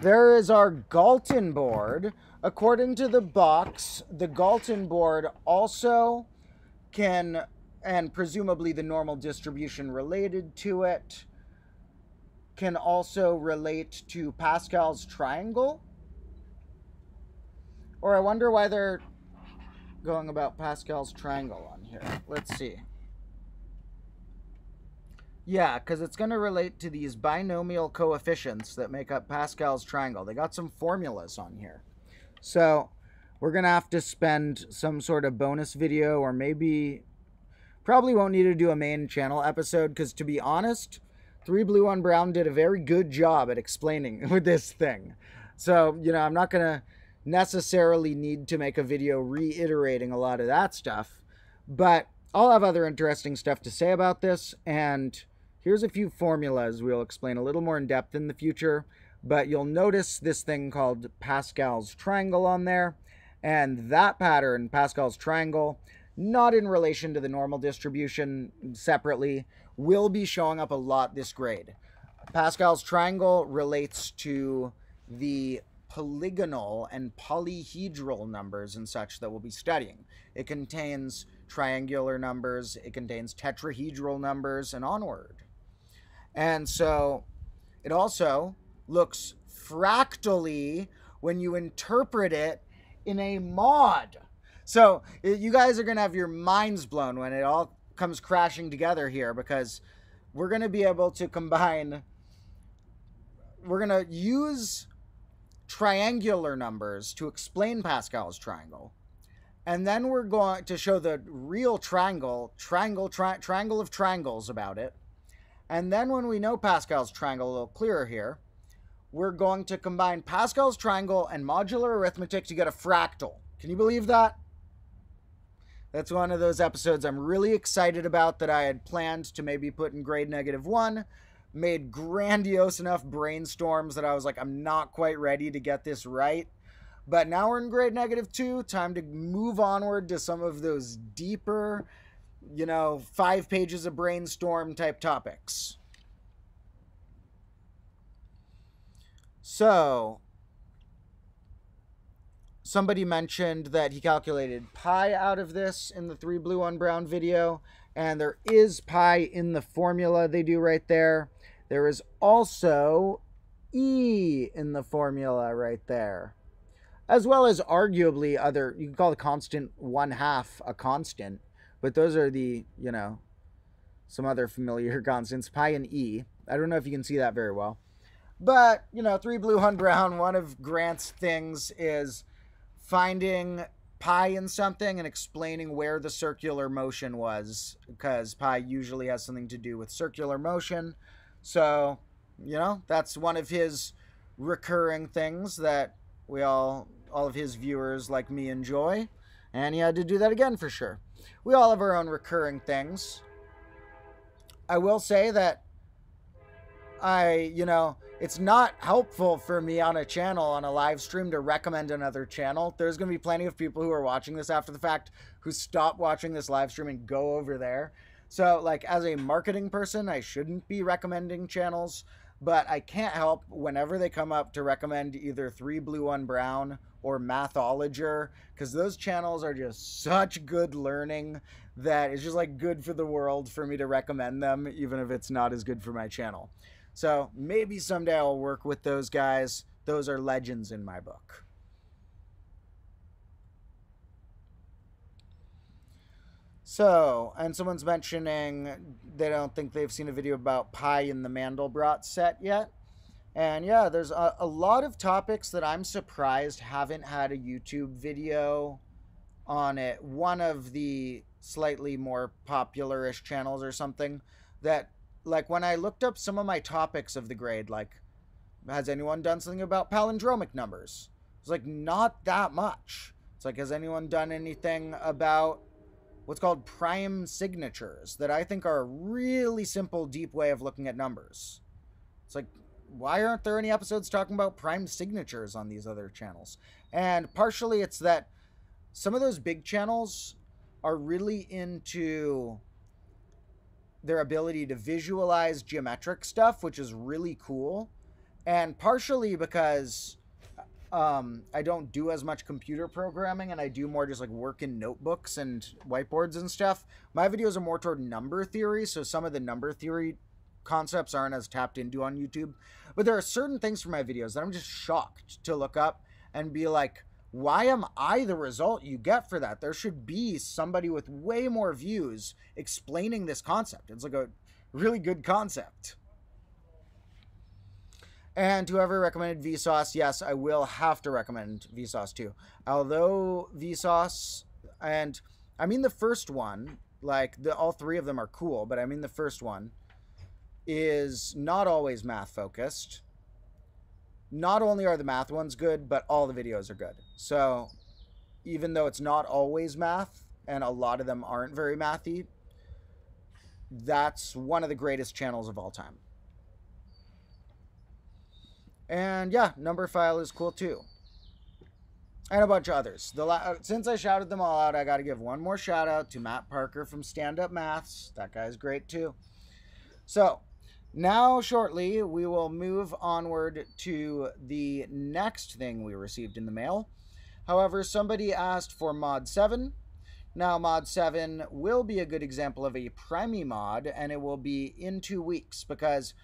there is our Galton board. According to the box, the Galton board also can, and presumably the normal distribution related to it, can also relate to Pascal's triangle. Or I wonder why they're going about Pascal's triangle on here. Let's see. Yeah, because it's going to relate to these binomial coefficients that make up Pascal's triangle. They got some formulas on here. So we're going to have to spend some sort of bonus video or maybe probably won't need to do a main channel episode because to be honest, 3 Blue 1 Brown did a very good job at explaining <laughs> with this thing. So, you know, I'm not going to necessarily need to make a video reiterating a lot of that stuff, but I'll have other interesting stuff to say about this and Here's a few formulas we'll explain a little more in depth in the future, but you'll notice this thing called Pascal's triangle on there, and that pattern, Pascal's triangle, not in relation to the normal distribution separately, will be showing up a lot this grade. Pascal's triangle relates to the polygonal and polyhedral numbers and such that we'll be studying. It contains triangular numbers, it contains tetrahedral numbers, and onward. And so it also looks fractally when you interpret it in a mod. So you guys are going to have your minds blown when it all comes crashing together here because we're going to be able to combine, we're going to use triangular numbers to explain Pascal's triangle. And then we're going to show the real triangle, triangle, tri- triangle of triangles about it. And then when we know Pascal's triangle a little clearer here, we're going to combine Pascal's triangle and modular arithmetic to get a fractal. Can you believe that? That's one of those episodes I'm really excited about that I had planned to maybe put in grade negative one. Made grandiose enough brainstorms that I was like, I'm not quite ready to get this right. But now we're in grade negative two. Time to move onward to some of those deeper you know, five pages of brainstorm type topics. So, somebody mentioned that he calculated pi out of this in the 3 Blue 1 Brown video, and there is pi in the formula they do right there. There is also e in the formula right there. As well as arguably other, you can call the constant 1 half a constant but those are the, you know, some other familiar <laughs> constants, pi and e. I don't know if you can see that very well. But, you know, three blue, one brown, one of Grant's things is finding pi in something and explaining where the circular motion was, because pi usually has something to do with circular motion. So, you know, that's one of his recurring things that we all, all of his viewers like me enjoy. And he had to do that again for sure we all have our own recurring things. I will say that I, you know, it's not helpful for me on a channel, on a live stream, to recommend another channel. There's going to be plenty of people who are watching this after the fact who stop watching this live stream and go over there. So, like, as a marketing person, I shouldn't be recommending channels, but I can't help whenever they come up to recommend either 3 Blue 1 Brown or Mathologer because those channels are just such good learning that it's just like good for the world for me to recommend them, even if it's not as good for my channel. So maybe someday I'll work with those guys. Those are legends in my book. So, and someone's mentioning they don't think they've seen a video about Pi in the Mandelbrot set yet. And yeah, there's a, a, lot of topics that I'm surprised haven't had a YouTube video on it. One of the slightly more popularish channels or something that, like, when I looked up some of my topics of the grade, like, has anyone done something about palindromic numbers? It's like, not that much. It's like, has anyone done anything about what's called prime signatures that I think are a really simple, deep way of looking at numbers? It's like, why aren't there any episodes talking about prime signatures on these other channels? And partially it's that some of those big channels are really into their ability to visualize geometric stuff, which is really cool. And partially because um, I don't do as much computer programming and I do more just like work in notebooks and whiteboards and stuff. My videos are more toward number theory, so some of the number theory concepts aren't as tapped into on YouTube. But there are certain things for my videos that I'm just shocked to look up and be like, why am I the result you get for that? There should be somebody with way more views explaining this concept. It's like a really good concept. And whoever recommended Vsauce, yes, I will have to recommend Vsauce too. Although Vsauce, and I mean the first one, like the all three of them are cool, but I mean the first one is not always math focused. Not only are the math ones good, but all the videos are good. So even though it's not always math, and a lot of them aren't very mathy, that's one of the greatest channels of all time. And yeah, Numberphile is cool too. And a bunch of others. The la- uh, since I shouted them all out, I got to give one more shout out to Matt Parker from Stand Up Maths. That guy's great too. So, now, shortly, we will move onward to the next thing we received in the mail. However, somebody asked for Mod 7. Now, Mod 7 will be a good example of a Premi mod, and it will be in two weeks because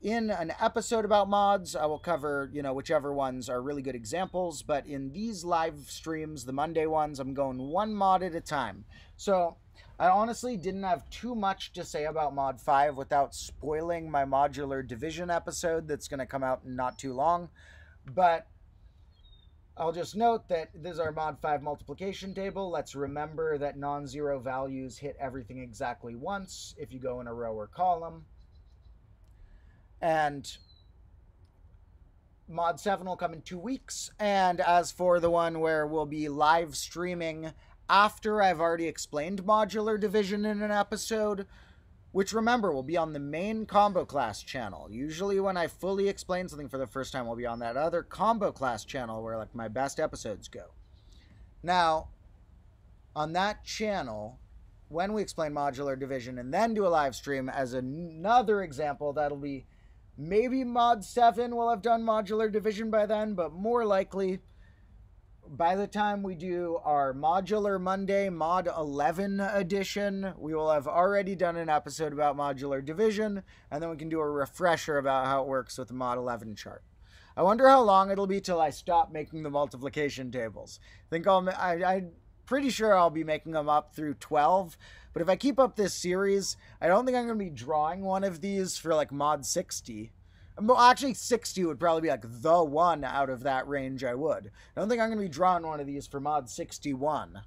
in an episode about mods, I will cover, you know, whichever ones are really good examples. But in these live streams, the Monday ones, I'm going one mod at a time. So I honestly didn't have too much to say about Mod 5 without spoiling my modular division episode that's going to come out not too long. But I'll just note that this is our Mod 5 multiplication table. Let's remember that non zero values hit everything exactly once if you go in a row or column. And Mod 7 will come in two weeks. And as for the one where we'll be live streaming after I've already explained modular division in an episode, which remember will be on the main combo class channel. Usually when I fully explain something for the first time, will be on that other combo class channel where like my best episodes go. Now, on that channel, when we explain modular division and then do a live stream as another example, that'll be maybe mod 7 will have done modular division by then, but more likely by the time we do our Modular Monday Mod 11 edition, we will have already done an episode about modular division, and then we can do a refresher about how it works with the Mod 11 chart. I wonder how long it'll be till I stop making the multiplication tables. I think I'll, I, I'm pretty sure I'll be making them up through 12, but if I keep up this series, I don't think I'm going to be drawing one of these for like Mod 60 well, actually, 60 would probably be like the one out of that range I would. I don't think I'm going to be drawing one of these for mod 61.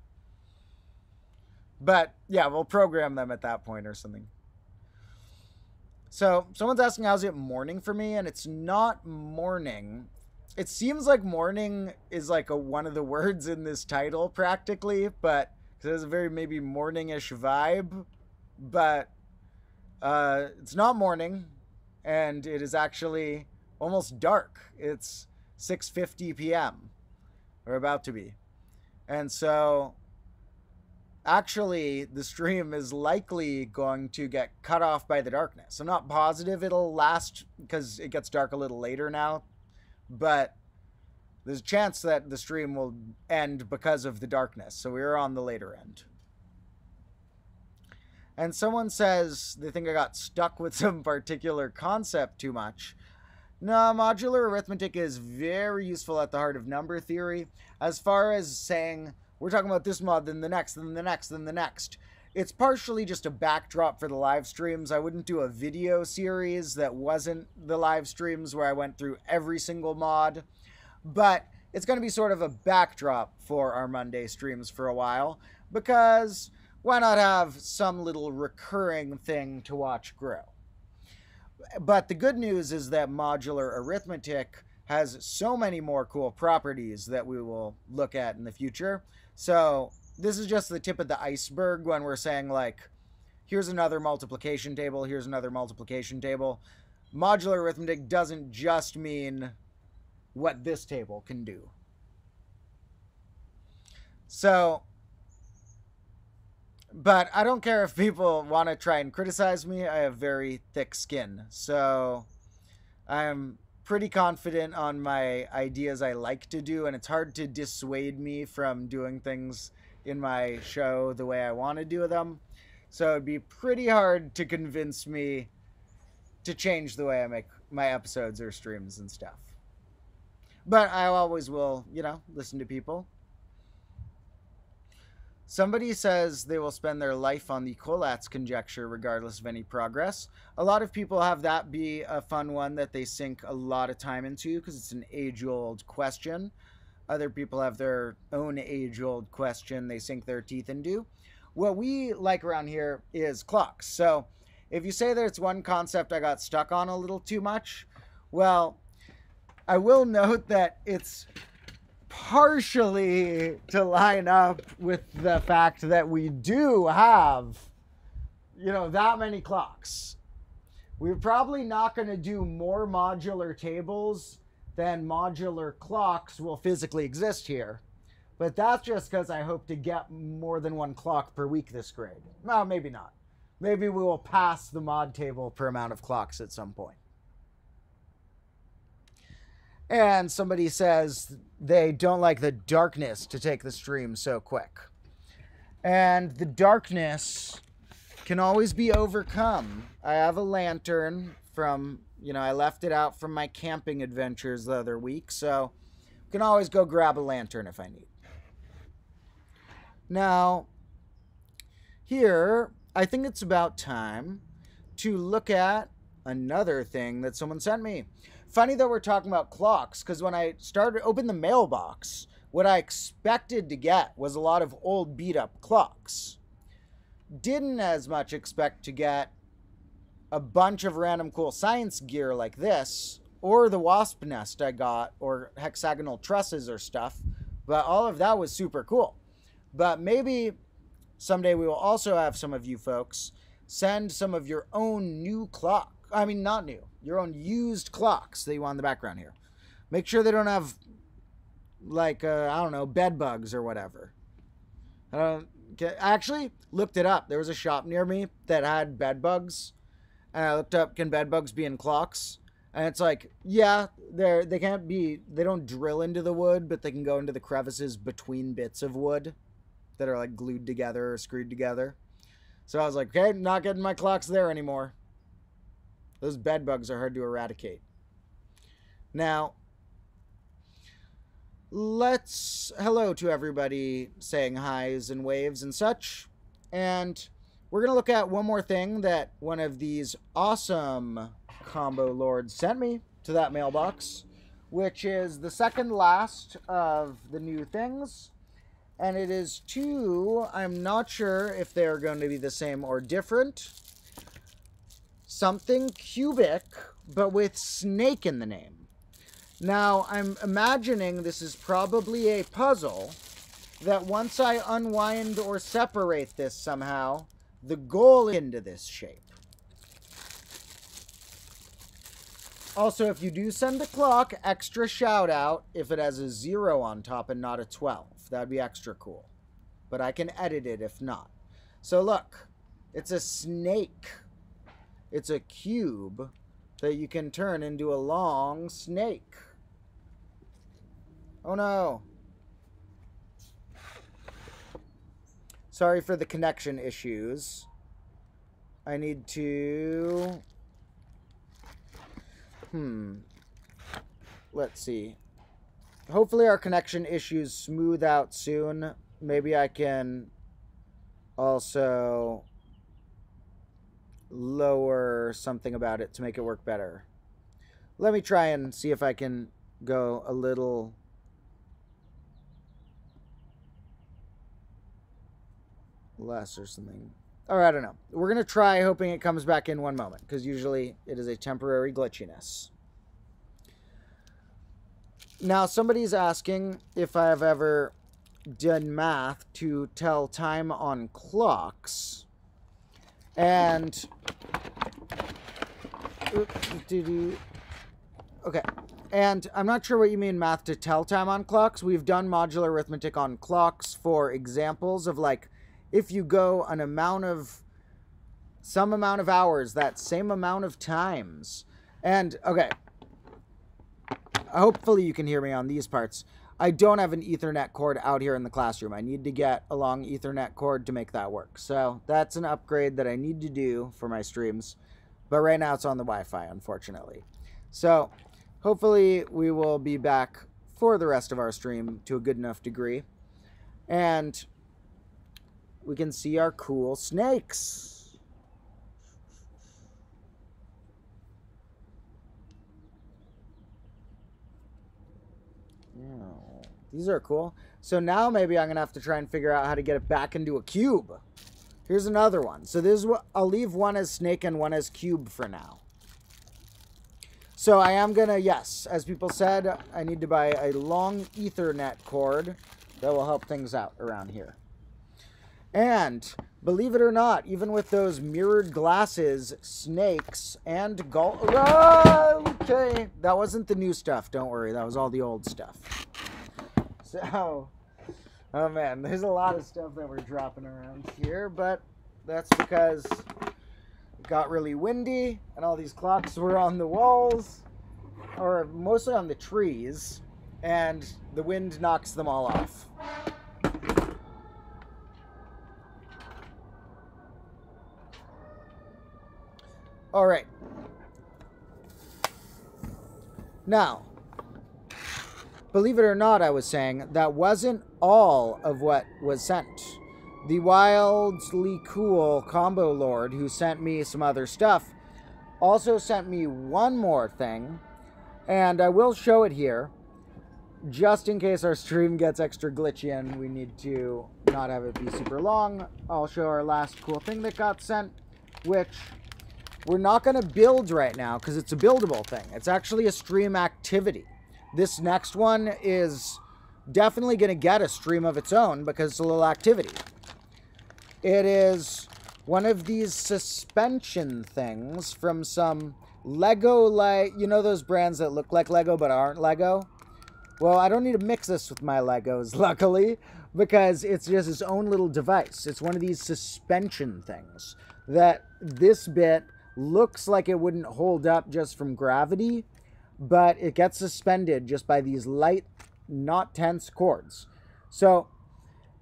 But yeah, we'll program them at that point or something. So someone's asking how's it morning for me, and it's not morning. It seems like morning is like a one of the <laughs> words in this title practically, but it has a very maybe morningish vibe. But uh, it's not morning and it is actually almost dark. It's 6:50 p.m. or about to be. And so actually the stream is likely going to get cut off by the darkness. I'm not positive it'll last because it gets dark a little later now, but There's a chance that the stream will end because of the darkness, so we are on the later end. And someone says they think I got stuck with <laughs> some particular concept too much. No, modular arithmetic is very useful at the heart of number theory. As far as saying, we're talking about this mod, then the next, then the next, then the next. It's partially just a backdrop for the live streams. I wouldn't do a video series that wasn't the live streams where I went through every single mod. But it's going to be sort of a backdrop for our Monday streams for a while because why not have some little recurring thing to watch grow? But the good news is that modular arithmetic has so many more cool properties that we will look at in the future. So this is just the tip of the iceberg when we're saying like, here's another multiplication table, here's another multiplication table. Modular arithmetic doesn't just mean what this table can do. So but I don't care if people want to try and criticize me. I have very thick skin. So I'm pretty confident on my ideas I like to do, and it's hard to dissuade me from doing things in my show the way I want to do them. So it'd be pretty hard to convince me to change the way I make my episodes or streams and stuff. But I always will, you know, listen to people Somebody says they will spend their life on the Collatz conjecture regardless of any progress. A lot of people have that be a fun one that they sink a lot of time into because it's an age old question. Other people have their own age old question they sink their teeth into. What we like around here is clocks. So if you say that it's one concept I got stuck on a little too much, well, I will <laughs> note that it's partially to line up with the fact that we do have, you know, that many clocks. We're probably not going to do more modular tables than modular clocks will physically exist here. But that's just because I hope to get more than one clock per week this grade. Well, maybe not. Maybe we will pass the mod table per amount of clocks at some point. point and somebody says they don't like the darkness to take the stream so quick. And the darkness can always be overcome. I have a lantern from, you know, I left it out from my camping adventures the other week, so can always go grab a lantern if I need. Now, here, I think it's about time to look at another thing that someone sent me. Funny that we're talking about clocks because when I started open the mailbox, what I expected to get was a lot of old beat up clocks. Didn't as much expect to get a bunch of random cool science gear like this, or the wasp nest I got, or hexagonal trusses or stuff. But all of that was super cool. But maybe someday we will also have some of you folks send some of your own new clock. I mean, not new, your own used clocks that you want in the background here. Make sure they don't have, like, uh, I don't know, bed bugs or whatever. I don't I actually looked it up. There was a shop near me that had bed bugs. And I looked up, can bed bugs be in clocks? And it's like, yeah, they're, they can't be, they don't drill into the wood, but they can go into the crevices between bits of wood that are like glued together or screwed together. So I was like, okay, not getting my clocks there anymore. Those bed bugs are hard to eradicate. Now, let's hello to everybody saying highs and waves and such. And we're going to look at one more thing that one of these awesome combo lords sent me to that mailbox, which is the second last of the new things. And it is two, I'm not sure if they're going to be the same or different something cubic, but with snake in the name. Now, I'm imagining this is probably a puzzle that once I unwind or separate this somehow, the goal into this shape. Also, if you do send a clock, extra shout out if it has a zero on top and not a 12. That'd be extra cool. But I can edit it if not. So look, it's a snake it's a cube that you can turn into a long snake. Oh no. Sorry for the connection issues. I need to... Hmm. Let's see. Hopefully our connection issues smooth out soon. Maybe I can also lower something about it to make it work better. Let me try and see if I can go a little less or something. Or I don't know. We're going to try hoping it comes back in one moment because usually it is a temporary glitchiness. Now, somebody's asking if I've ever done math to tell time on clocks. And. Okay. And I'm not sure what you mean math to tell time on clocks. We've done modular arithmetic on clocks for examples of like if you go an amount of some amount of hours, that same amount of times. And okay, hopefully you can hear me on these parts. I don't have an Ethernet cord out here in the classroom. I need to get a long Ethernet cord to make that work. So that's an upgrade that I need to do for my streams. But right now it's on the Wi-Fi, unfortunately. So hopefully we will be back for the rest of our stream to a good enough degree. And we can see our cool snakes. Yeah, these are cool. So now maybe I'm going to have to try and figure out how to get it back into a cube. Here's another one. So this is what I'll leave one as snake and one as cube for now. So I am going to, yes, as people said, I need to buy a long ethernet cord that will help things out around here. And believe it or not, even with those mirrored glasses, snakes, and golf. Oh, okay, that wasn't the new stuff. Don't worry, that was all the old stuff. So, oh man, there's a lot of stuff that we're dropping around here, but that's because it got really windy and all these clocks were on the walls, or mostly on the trees, and the wind knocks them all off. All right. Now, believe it or not, I was saying, that wasn't all of what was sent. The wildly cool combo lord who sent me some other stuff also sent me one more thing, and I will show it here, just in case our stream gets extra glitchy and we need to not have it be super long. I'll show our last cool thing that got sent, which we're not going to build right now because it's a buildable thing. It's actually a stream activity. This next one is definitely going to get a stream of its own because it's a little activity. It is one of these suspension things from some Lego, like, you know those brands that look like Lego but aren't Lego? Well, I don't need to mix this with my Legos, <laughs> luckily, because it's just its own little device. It's one of these suspension things that this bit looks like it wouldn't hold up just from gravity, but it gets suspended just by these light, not tense cords. So,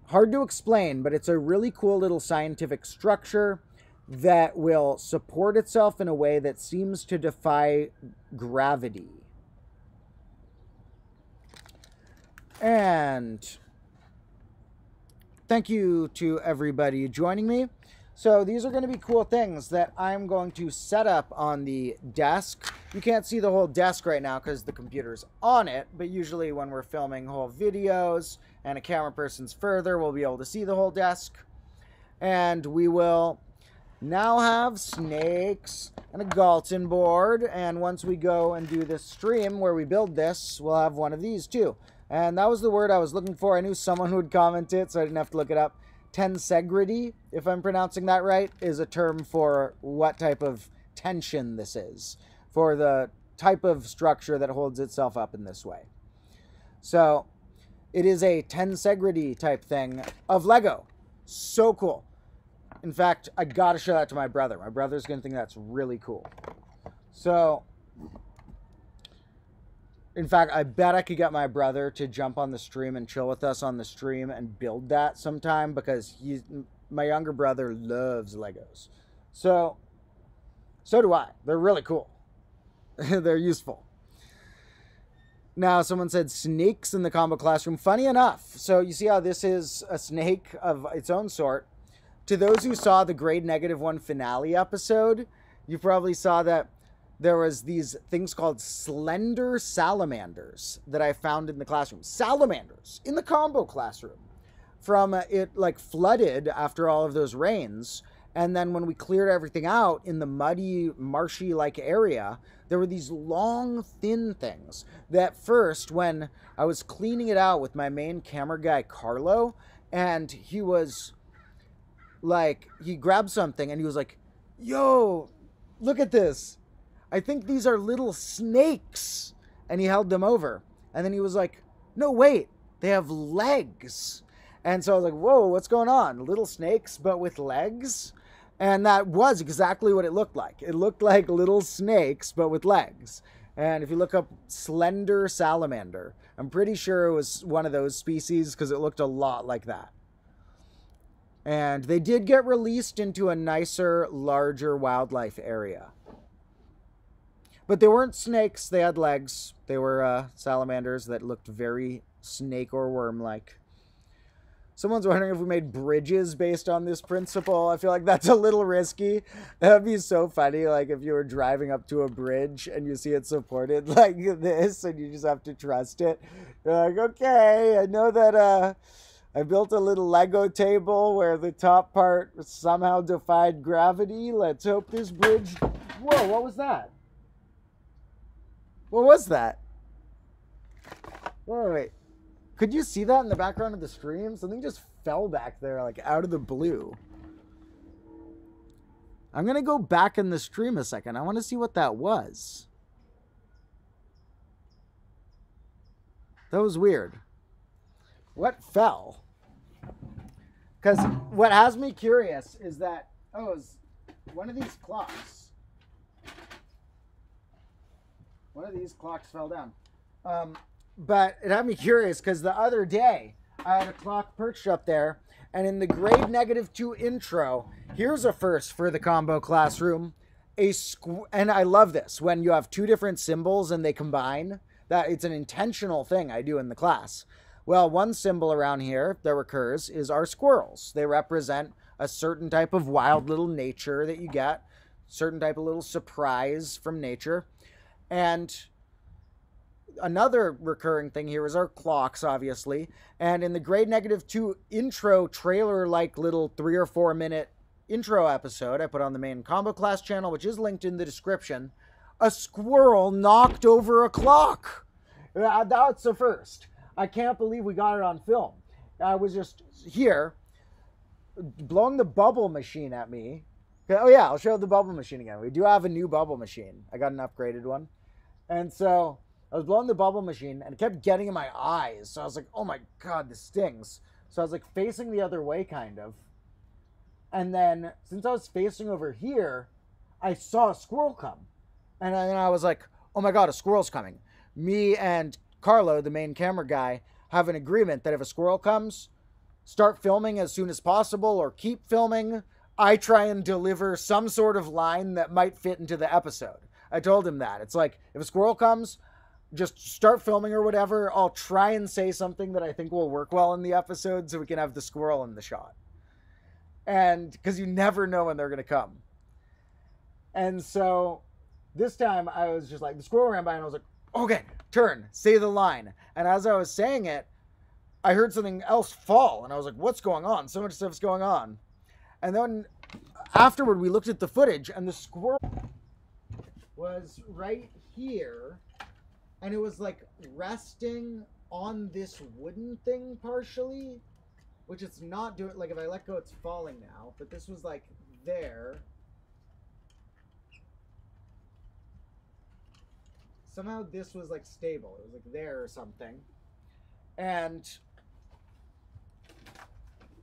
hard to explain, but it's a really cool little scientific structure that will support itself in a way that seems to defy gravity. And thank you to everybody joining me. So these are going to be cool things that I'm going to set up on the desk. You can't see the whole desk right now because the computer's on it, but usually when we're filming whole videos and a camera person's further, we'll be able to see the whole desk. And we will now have snakes and a Galton board. And once we go and do this stream where we build this, we'll have one of these too. And that was the word I was looking for. I knew someone would comment it, so I didn't have to look it up tensegrity, if I'm pronouncing that right, is a term for what type of tension this is, for the type of structure that holds itself up in this way. So it is a tensegrity type thing of Lego. So cool. In fact, I gotta show that to my brother. My brother's gonna think that's really cool. So In fact, I bet I could get my brother to jump on the stream and chill with us on the stream and build that sometime because he's my younger brother loves Legos. So so do I. They're really cool. <laughs> They're useful. Now, someone said snakes in the combo classroom. Funny enough. So, you see how this is a snake of its own sort. To those who saw the grade negative one finale episode, you probably saw that there was these things called slender salamanders that I found in the classroom. Salamanders in the combo classroom. From it like flooded after all of those rains. And then when we cleared everything out in the muddy, marshy like area, there were these long, thin things that first, when I was cleaning it out with my main camera guy, Carlo, and he was like, he grabbed something and he was like, Yo, look at this. I think these are little snakes. And he held them over. And then he was like, No, wait, they have legs. And so I was like, Whoa, what's going on? Little snakes, but with legs? And that was exactly what it looked like. It looked like little snakes, but with legs. And if you look up slender salamander, I'm pretty sure it was one of those species because it looked a lot like that. And they did get released into a nicer, larger wildlife area. But they weren't snakes, they had legs. They were uh, salamanders that looked very snake or worm like. Someone's wondering if we made bridges based on this principle. I feel like that's a little risky. That'd be so funny, like if you were driving up to a bridge and you see it supported <laughs> like this, and you just have to trust it. You're like, okay, I know that. uh I built a little Lego table where the top part somehow defied gravity. Let's hope this bridge. Whoa! What was that? What was that? Wait, wait. Could you see that in the background of the stream? Something just fell back there, like out of the blue. I'm going to go back in the stream a second. I want to see what that was. That was weird. What fell? Because what has me curious is that, oh, was one of these clocks. One of these clocks fell down. Um, but it had me curious because the other day I had a clock perched up there, and in the grade negative two intro, here's a first for the combo classroom. A squ- and I love this when you have two different symbols and they combine. That it's an intentional thing I do in the class. Well, one symbol around here that recurs is our squirrels. They represent a certain type of wild little nature that you get, certain type of little surprise from nature. And another recurring thing here is our clocks, obviously. And in the grade negative two intro trailer like little three or four minute intro episode I put on the main combo class channel, which is linked in the description, a squirrel knocked over a clock. Uh, that's the first. I can't believe we got it on film. I was just here blowing the bubble machine at me. Oh, yeah, I'll show the bubble machine again. We do have a new bubble machine. I got an upgraded one. And so I was blowing the bubble machine and it kept getting in my eyes. So I was like, oh my God, this stings. So I was like facing the other way, kind of. And then since I was facing over here, I saw a squirrel come. And then I was like, oh my God, a squirrel's coming. Me and Carlo, the main camera guy, have an agreement that if a squirrel comes, start filming as soon as possible or keep filming. I try and deliver some sort of line that might fit into the episode. I told him that. It's like, if a squirrel comes, just start filming or whatever. I'll try and say something that I think will work well in the episode so we can have the squirrel in the shot. And because you never know when they're going to come. And so this time I was just like, the squirrel ran by and I was like, okay, turn, say the line. And as I was saying it, I heard something else fall. And I was like, what's going on? So much stuff's going on. And then afterward, we looked at the footage and the squirrel was right here and it was like resting on this wooden thing partially, which it's not doing. Like if I let go, it's falling now. But this was like there. Somehow this was like stable. It was like there or something. And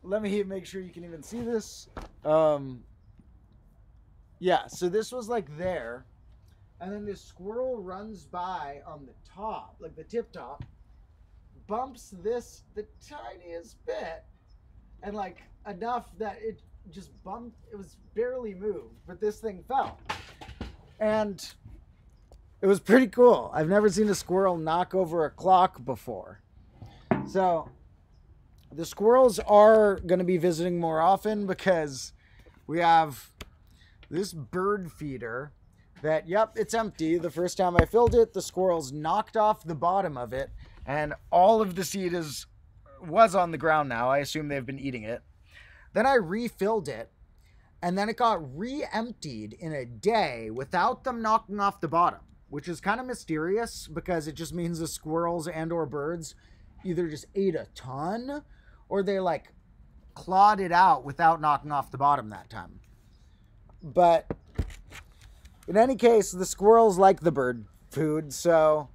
let me make sure you can even see this. Um, yeah, so this was like there and then this squirrel runs by on the top, like the tip top, bumps this the tiniest bit, and like enough that it just bumped. It was barely moved, but this thing fell, and it was pretty cool. I've never seen a squirrel knock over a clock before. So the squirrels are going to be visiting more often because we have this bird feeder that, yep, it's empty. The first time I filled it, the squirrels knocked off the bottom of it, and all of the seed is was on the ground now. I assume they've been eating it. Then I refilled it, and then it got re-emptied in a day without them knocking off the bottom, which is kind of mysterious because it just means the squirrels and or birds either just ate a ton or they like clawed it out without knocking off the bottom that time. But in any case, the squirrels like the bird food, so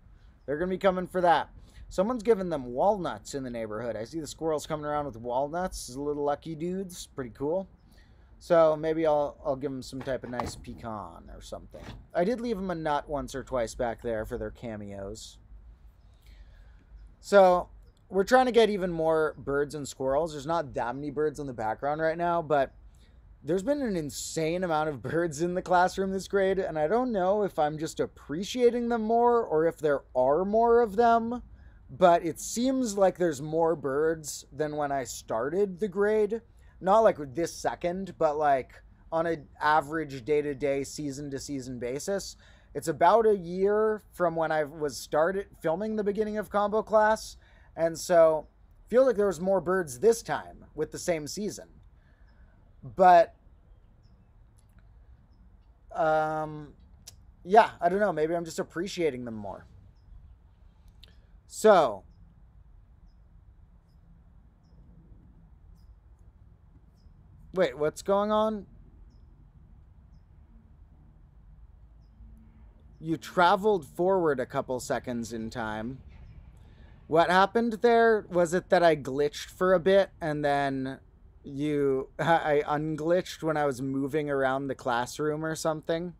they're going to be coming for that. Someone's giving them walnuts in the neighborhood. I see the squirrels coming around with walnuts, little lucky dudes. Pretty cool. So maybe I'll I'll give them some type of nice pecan or something. I did leave them a nut once or twice back there for their cameos. So we're trying to get even more birds and squirrels. There's not that many birds in the background right now, but there's been an insane amount of <laughs> birds in the classroom this grade, and I don't know if I'm just appreciating them more or if there are more of them, but it seems like there's more birds than when I started the grade. Not like this second, but like on an average day to day, season to season basis. It's about a year from when I was started filming the beginning of combo class and so feel like there was more birds this time with the same season. But um yeah, I don't know, maybe I'm just appreciating them more. So, Wait, what's going on? You traveled forward a couple seconds in time. What happened there was it that I glitched for a bit and then you <laughs> I unglitched when I was moving around the classroom or something.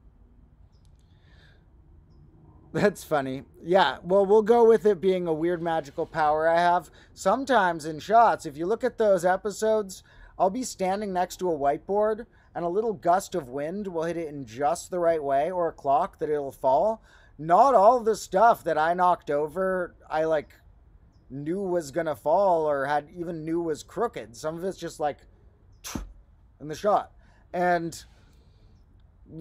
That's funny. Yeah, well, we'll go with it being a weird magical power I have. Sometimes in shots, if you look at those episodes, I'll be standing next to a whiteboard and a little gust of wind will hit it in just the right way or a clock that it'll fall. Not all the stuff that I knocked over, I like knew was gonna fall or had even knew was crooked. Some of it's just like <tsk> in the shot. And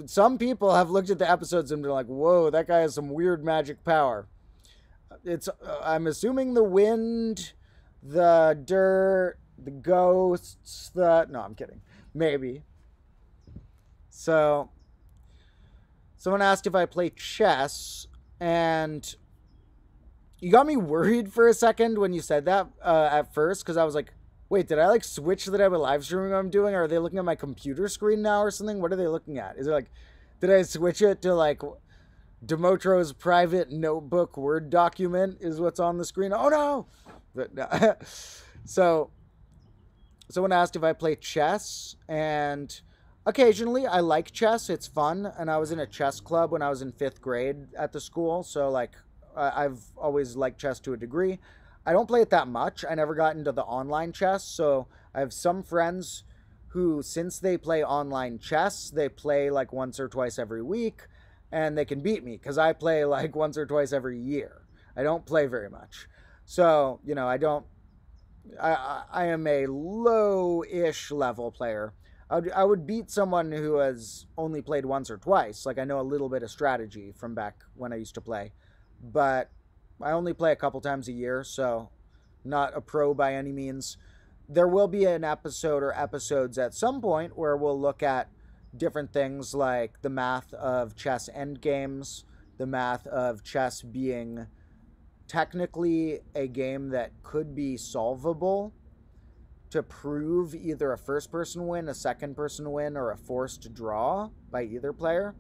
some people have looked at the episodes and been like, "Whoa, that guy has some weird magic power." It's uh, I'm assuming the wind, the dirt, the ghosts, the no, I'm kidding. Maybe. So someone asked if I play chess and you got me worried for a second when you said that uh, at first because I was like, wait, did I like switch the type of live streaming I'm doing? Or are they looking at my computer screen now or something? What are they looking at? Is it like, did I switch it to like Domotro's private notebook Word document is what's on the screen? Oh no! But, no. <laughs> so, someone asked if I play chess, and occasionally I like chess. It's fun, and I was in a chess club when I was in fifth grade at the school. So like I've always liked chess to a degree. I don't play it that much. I never got into the online chess, so I have some friends who, since they play online chess, they play like once or twice every week, and they can beat me because I play like <laughs> once or twice every year. I don't play very much, so you know I don't. I I am a low-ish level player. I would, I would beat someone who has only played once or twice. Like I know a little bit of strategy from back when I used to play but I only play a couple times a year, so not a pro by any means. There will be an episode or episodes at some point where we'll look at different things like the math of chess endgames, the math of chess being technically a game that could be solvable to prove either a first person win, a second person win, or a forced draw by either player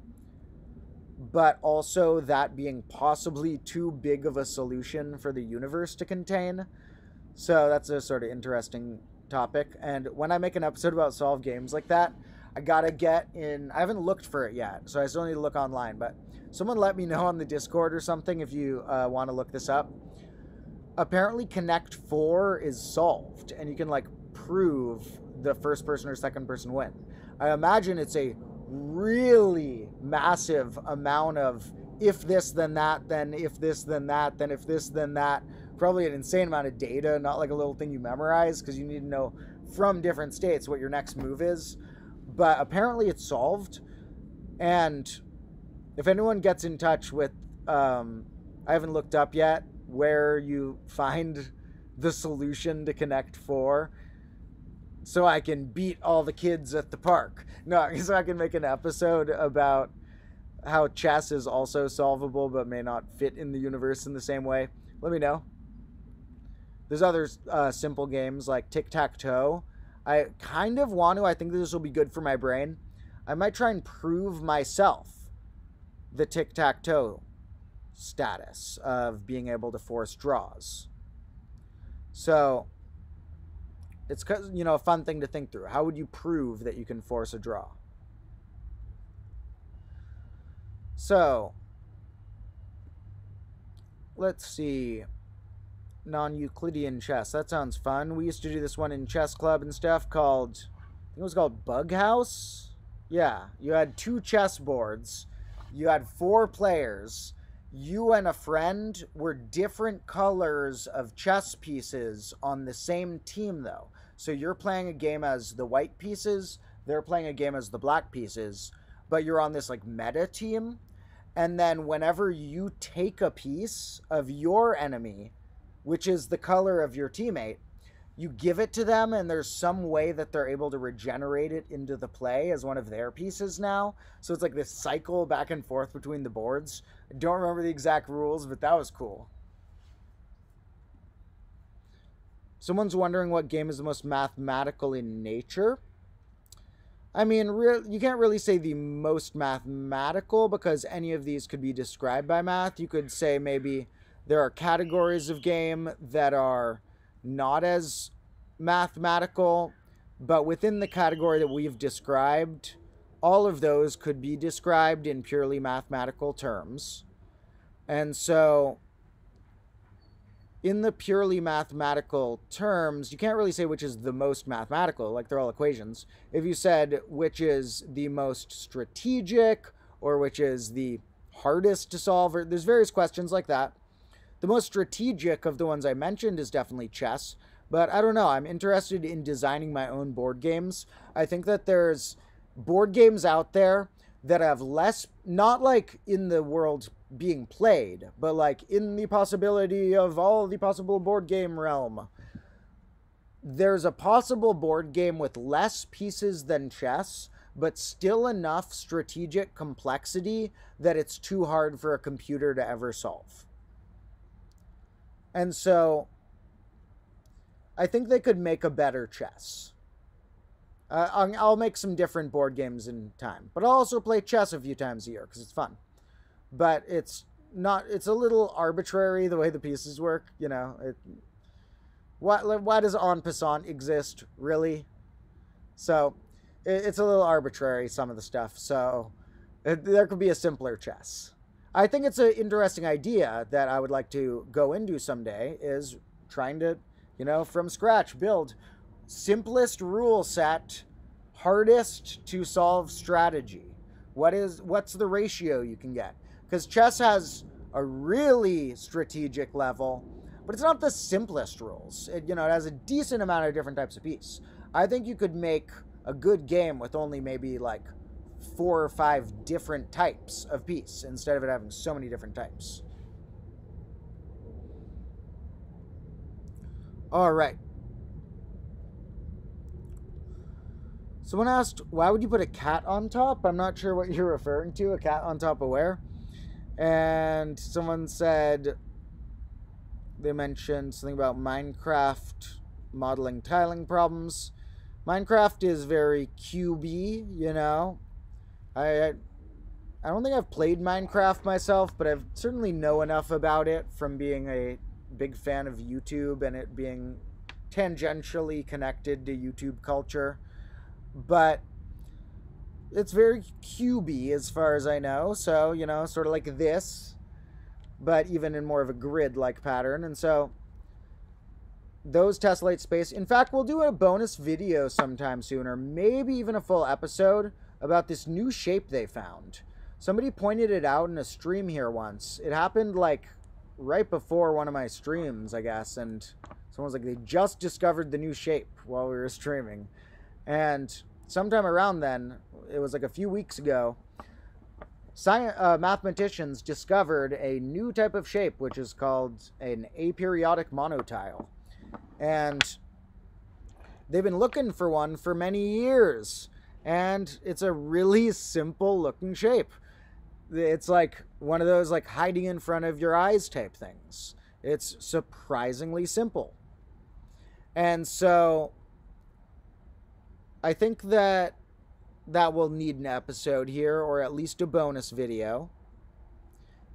but also that being possibly too big of a solution for the universe to contain. So that's a sort of interesting topic. And when I make an episode about solved games like that, I gotta get in. I haven't looked for it yet, so I still need to look online. But Someone let me know on the Discord or something if you uh, want to look this up. Apparently, Connect 4 is solved, and you can like prove the first person or second person win. I imagine it's a really massive amount of if this, then that, then if this, then that, then if this, then that. Probably an insane amount of data, not like a little thing you memorize because you need to know from different states what your next move is. But apparently it's solved. And if anyone gets in touch with, um, I haven't looked up yet where you find <laughs> the solution to Connect 4 so I can beat all the kids at the park. <laughs> No, so I can make an episode about how chess is also solvable but may not fit in the universe in the same way. Let me know. There's other uh, simple games like tic tac toe. I kind of want to. I think this will be good for my brain. I might try and prove myself the tic tac toe status of being able to force draws. So it's you know a fun thing to think through. How would you prove that you can force a draw? So let's see non-Euclidean chess. That sounds fun. We used to do this one in chess club and stuff called, I think it was called Bug House. Yeah, you had two chess boards. You had four players. You and a friend were different colors of chess pieces on the same team, though. So you're playing a game as the white pieces, they're playing a game as the black pieces, but you're on this like meta team. And then whenever you take a piece of your enemy, which is the color of your teammate, you give it to them and there's some way that they're able to regenerate it into the play as one of their pieces now. So it's like this cycle back and forth between the boards. I don't remember the exact rules, but that was cool. Someone's wondering what game is the most mathematical in nature. I mean, re- you can't really say the most mathematical because any of these could be described by math. You could say maybe there are categories of game that are not as mathematical, but within the category that we've described, all of those could be described in purely mathematical terms. And so, in the purely mathematical terms, you can't really say which is the most mathematical, like they're all equations. If you said which is the most strategic or which is the hardest to solve, or there's various questions like that. The most strategic of the ones I mentioned is definitely chess, but I don't know. I'm interested in designing my own board games. I think that there's board games out there that have less, not like in the world being played, but like in the possibility of all the possible board game realm. There's a possible board game with less pieces than chess, but still enough strategic complexity that it's too hard for a computer to ever solve. And so I think they could make a better chess. Uh, I'll make some different board games in time, but I'll also play chess a few times a year because it's fun. But it's not. It's a little arbitrary the way the pieces work. You know, it. Why, why does en passant exist really? So, it, it's a little arbitrary some of the stuff. So, it, there could be a simpler chess. I think it's an interesting idea that I would like to go into someday is trying to, you know, from scratch build simplest rule set, hardest to solve strategy. What is what's the ratio you can get? Cuz chess has a really strategic level, but it's not the simplest rules. It, you know, it has a decent amount of different types of piece. I think you could make a good game with only maybe like four or five different types of piece instead of it having so many different types. All right. Someone asked, why would you put a cat on top? I'm not sure what you're <laughs> referring to. A cat on top of where? And someone said they mentioned something about Minecraft modeling tiling problems. Minecraft is very cubey, you know. I I don't think I've played Minecraft myself, but I've certainly know enough about it from being a big fan of YouTube and it being tangentially connected to YouTube culture. But it's very cubey as far as I know. So, you know, sort of like this, but even in more of a grid like pattern. And so those tessellate space. In fact, we'll do a bonus video sometime soon, or maybe even a full episode about this new shape they found. Somebody pointed it out in a stream here once. It happened like right before one of my streams, I guess, and someone was like, they just discovered the new shape while we were streaming. And sometime around then, it was like a few weeks ago, science, uh, mathematicians discovered a new type of shape, which is called an aperiodic monotile. And they've been looking for one for many years. And it's a really <laughs> simple looking shape. It's like one of those like hiding in front of your eyes type things. It's surprisingly simple. And so I think that that will need an episode here or at least a bonus video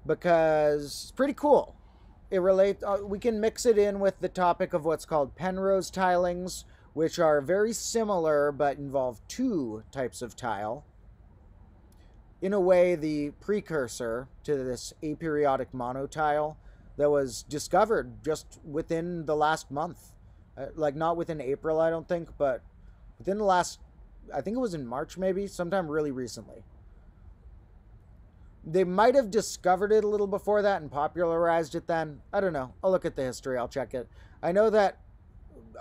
because it's pretty cool. It relates uh, we can mix it in with the topic of what's called Penrose tilings, which are very similar but involve two types of tile. In a way, the precursor to this aperiodic monotile that was discovered just within the last month. Uh, like, not within April, I don't think, but within the last, I think it was in March maybe, sometime really recently. They might have discovered it a little before that and popularized it then. I don't know. I'll look at the history, I'll check it. I know that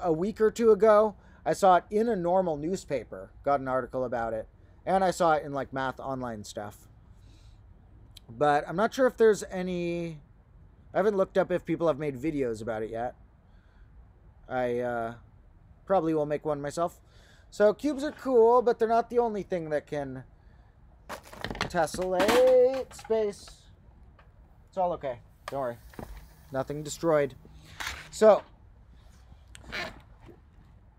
a week or two ago, I saw it in a normal newspaper, got an article about it, and I saw it in like math online stuff. But I'm not sure if there's any. I haven't looked up if people have made videos about it yet. I uh, probably will make one myself. So cubes are cool, but they're not the only thing that can tessellate space. It's all okay. Don't worry. Nothing destroyed. So,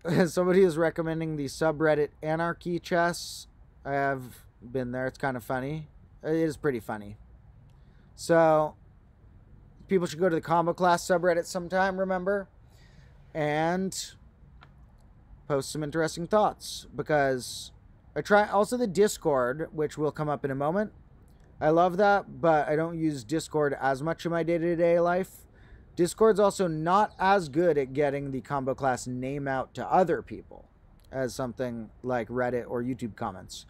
<laughs> somebody is recommending the subreddit Anarchy Chess. I have been there. It's kind of funny. It is pretty funny. So, people should go to the combo class subreddit sometime, remember? And post some interesting thoughts because I try also the Discord, which will come up in a moment. I love that, but I don't use Discord as much in my day-to-day life. Discord's also not as good at getting the combo class name out to other people as something like Reddit or YouTube comments.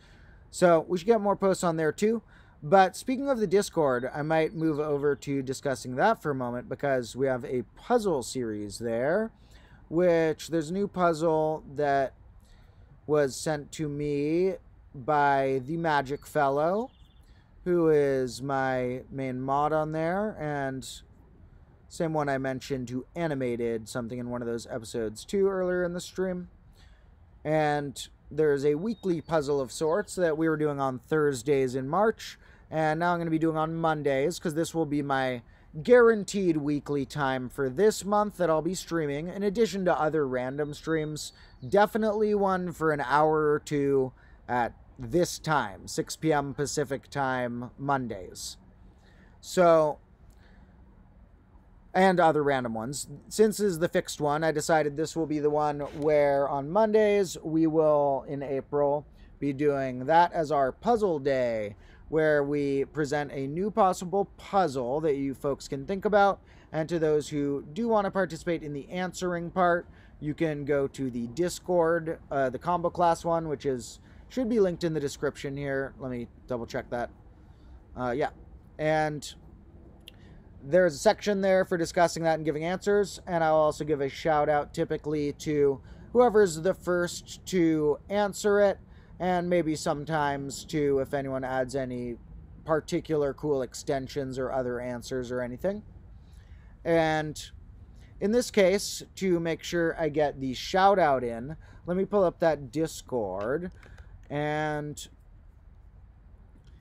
So we should get more posts on there too. But speaking of the Discord, I might move over to discussing that for a moment because we have a puzzle series there which there's a new puzzle that was sent to me by the Magic Fellow, who is my main mod on there, and same one I mentioned who animated something in one of those episodes too earlier in the stream. And there's a weekly puzzle of sorts that we were doing on Thursdays in March, and now I'm going to be doing on Mondays because this will be my guaranteed weekly time for this month that I'll be streaming, in addition to other random streams. Definitely one for an hour or two at this time, 6 p.m. Pacific time, Mondays. So, and other random ones. Since this is the fixed one, I decided this will be the one where on Mondays we will, in April, be doing that as our puzzle day where we present a new possible puzzle that you folks can think about. And to those who do want to participate in the answering part, you can go to the Discord, uh, the combo class one, which is should be linked in the description here. Let me double check that. Uh, yeah, and there's a section there for discussing that and giving answers. And I'll also give a shout out typically to whoever's the first to answer it and maybe sometimes too if anyone adds any particular cool extensions or other answers or anything. And in this case, to make sure I get the shout out in, let me pull up that Discord. And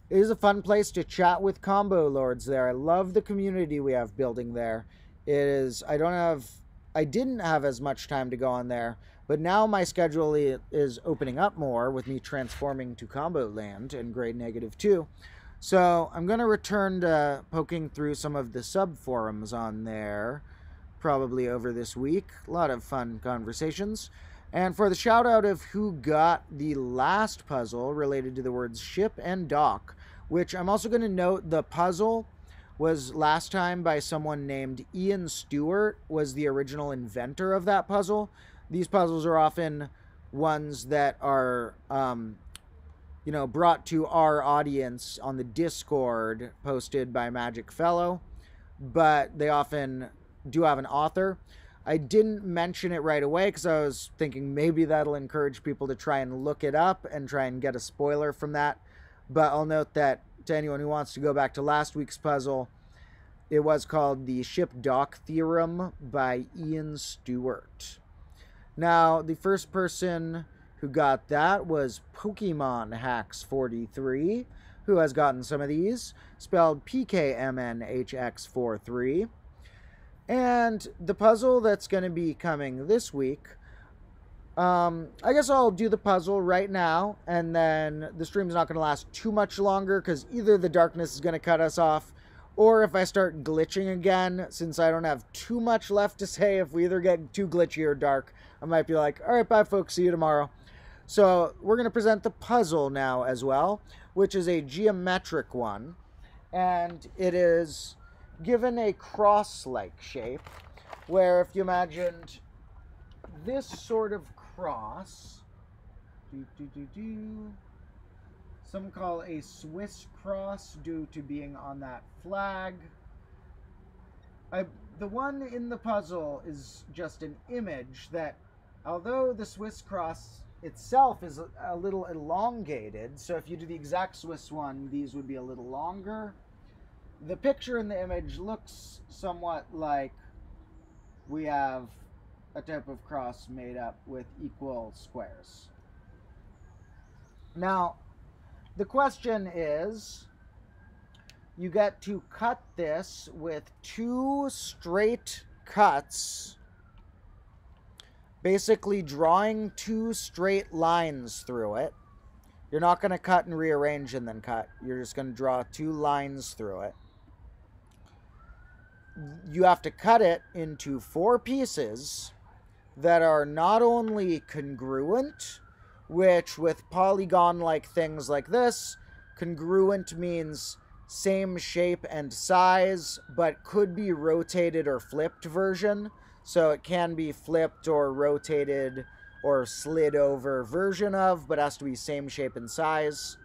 it is a fun place to chat with combo lords there. I love the community we have building there. It is, I don't have, I didn't have as much time to go on there but now my schedule is opening up more with me transforming to combo land and grade negative 2. So I'm going to return to poking through some of the sub forums on there probably over this week. A lot of fun conversations. And for the shout out of who got the last puzzle related to the words ship and dock, which I'm also going to note the puzzle was last time by someone named Ian Stewart was the original inventor of that puzzle. These puzzles are often ones that are um, you know brought to our audience on the Discord posted by Magic Fellow, but they often do have an author. I didn't mention it right away because I was thinking maybe that'll encourage people to try and look it up and try and get a spoiler from that. But I'll note that to anyone who wants to go back to last week's puzzle, it was called the Ship Dock Theorem by Ian Stewart. Now, the first person who got that was Pokemon Hacks 43, who has gotten some of these, spelled PKMNHX43. And the puzzle that's going to be coming this week, um, I guess I'll do the puzzle right now, and then the stream's not going to last too much longer because either the darkness is going to cut us off, or if I start glitching again, since I don't have too much left to say, if we either get too glitchy or dark, I might be like, all right, bye, folks, see you tomorrow. So we're going to present the puzzle now as well, which is a geometric one, and it is given a cross-like shape, where if you imagined this sort of cross, some call a Swiss cross due to being on that flag. I, the one in the puzzle is just an image that, although the Swiss cross itself is a, little elongated, so if you do the exact Swiss one, these would be a little longer the picture in the image looks somewhat like we have a type of cross made up with equal squares. Now, the question is you get to cut this with two straight cuts, basically drawing two straight lines through it. You're not going to cut and rearrange and then cut. You're just going to draw two lines through it you have to cut it into four pieces that are not only congruent, which with polygon like things like this, congruent means same shape and size, but could be rotated or flipped version. So it can be flipped or rotated or slid over version of, but has to be same shape and size.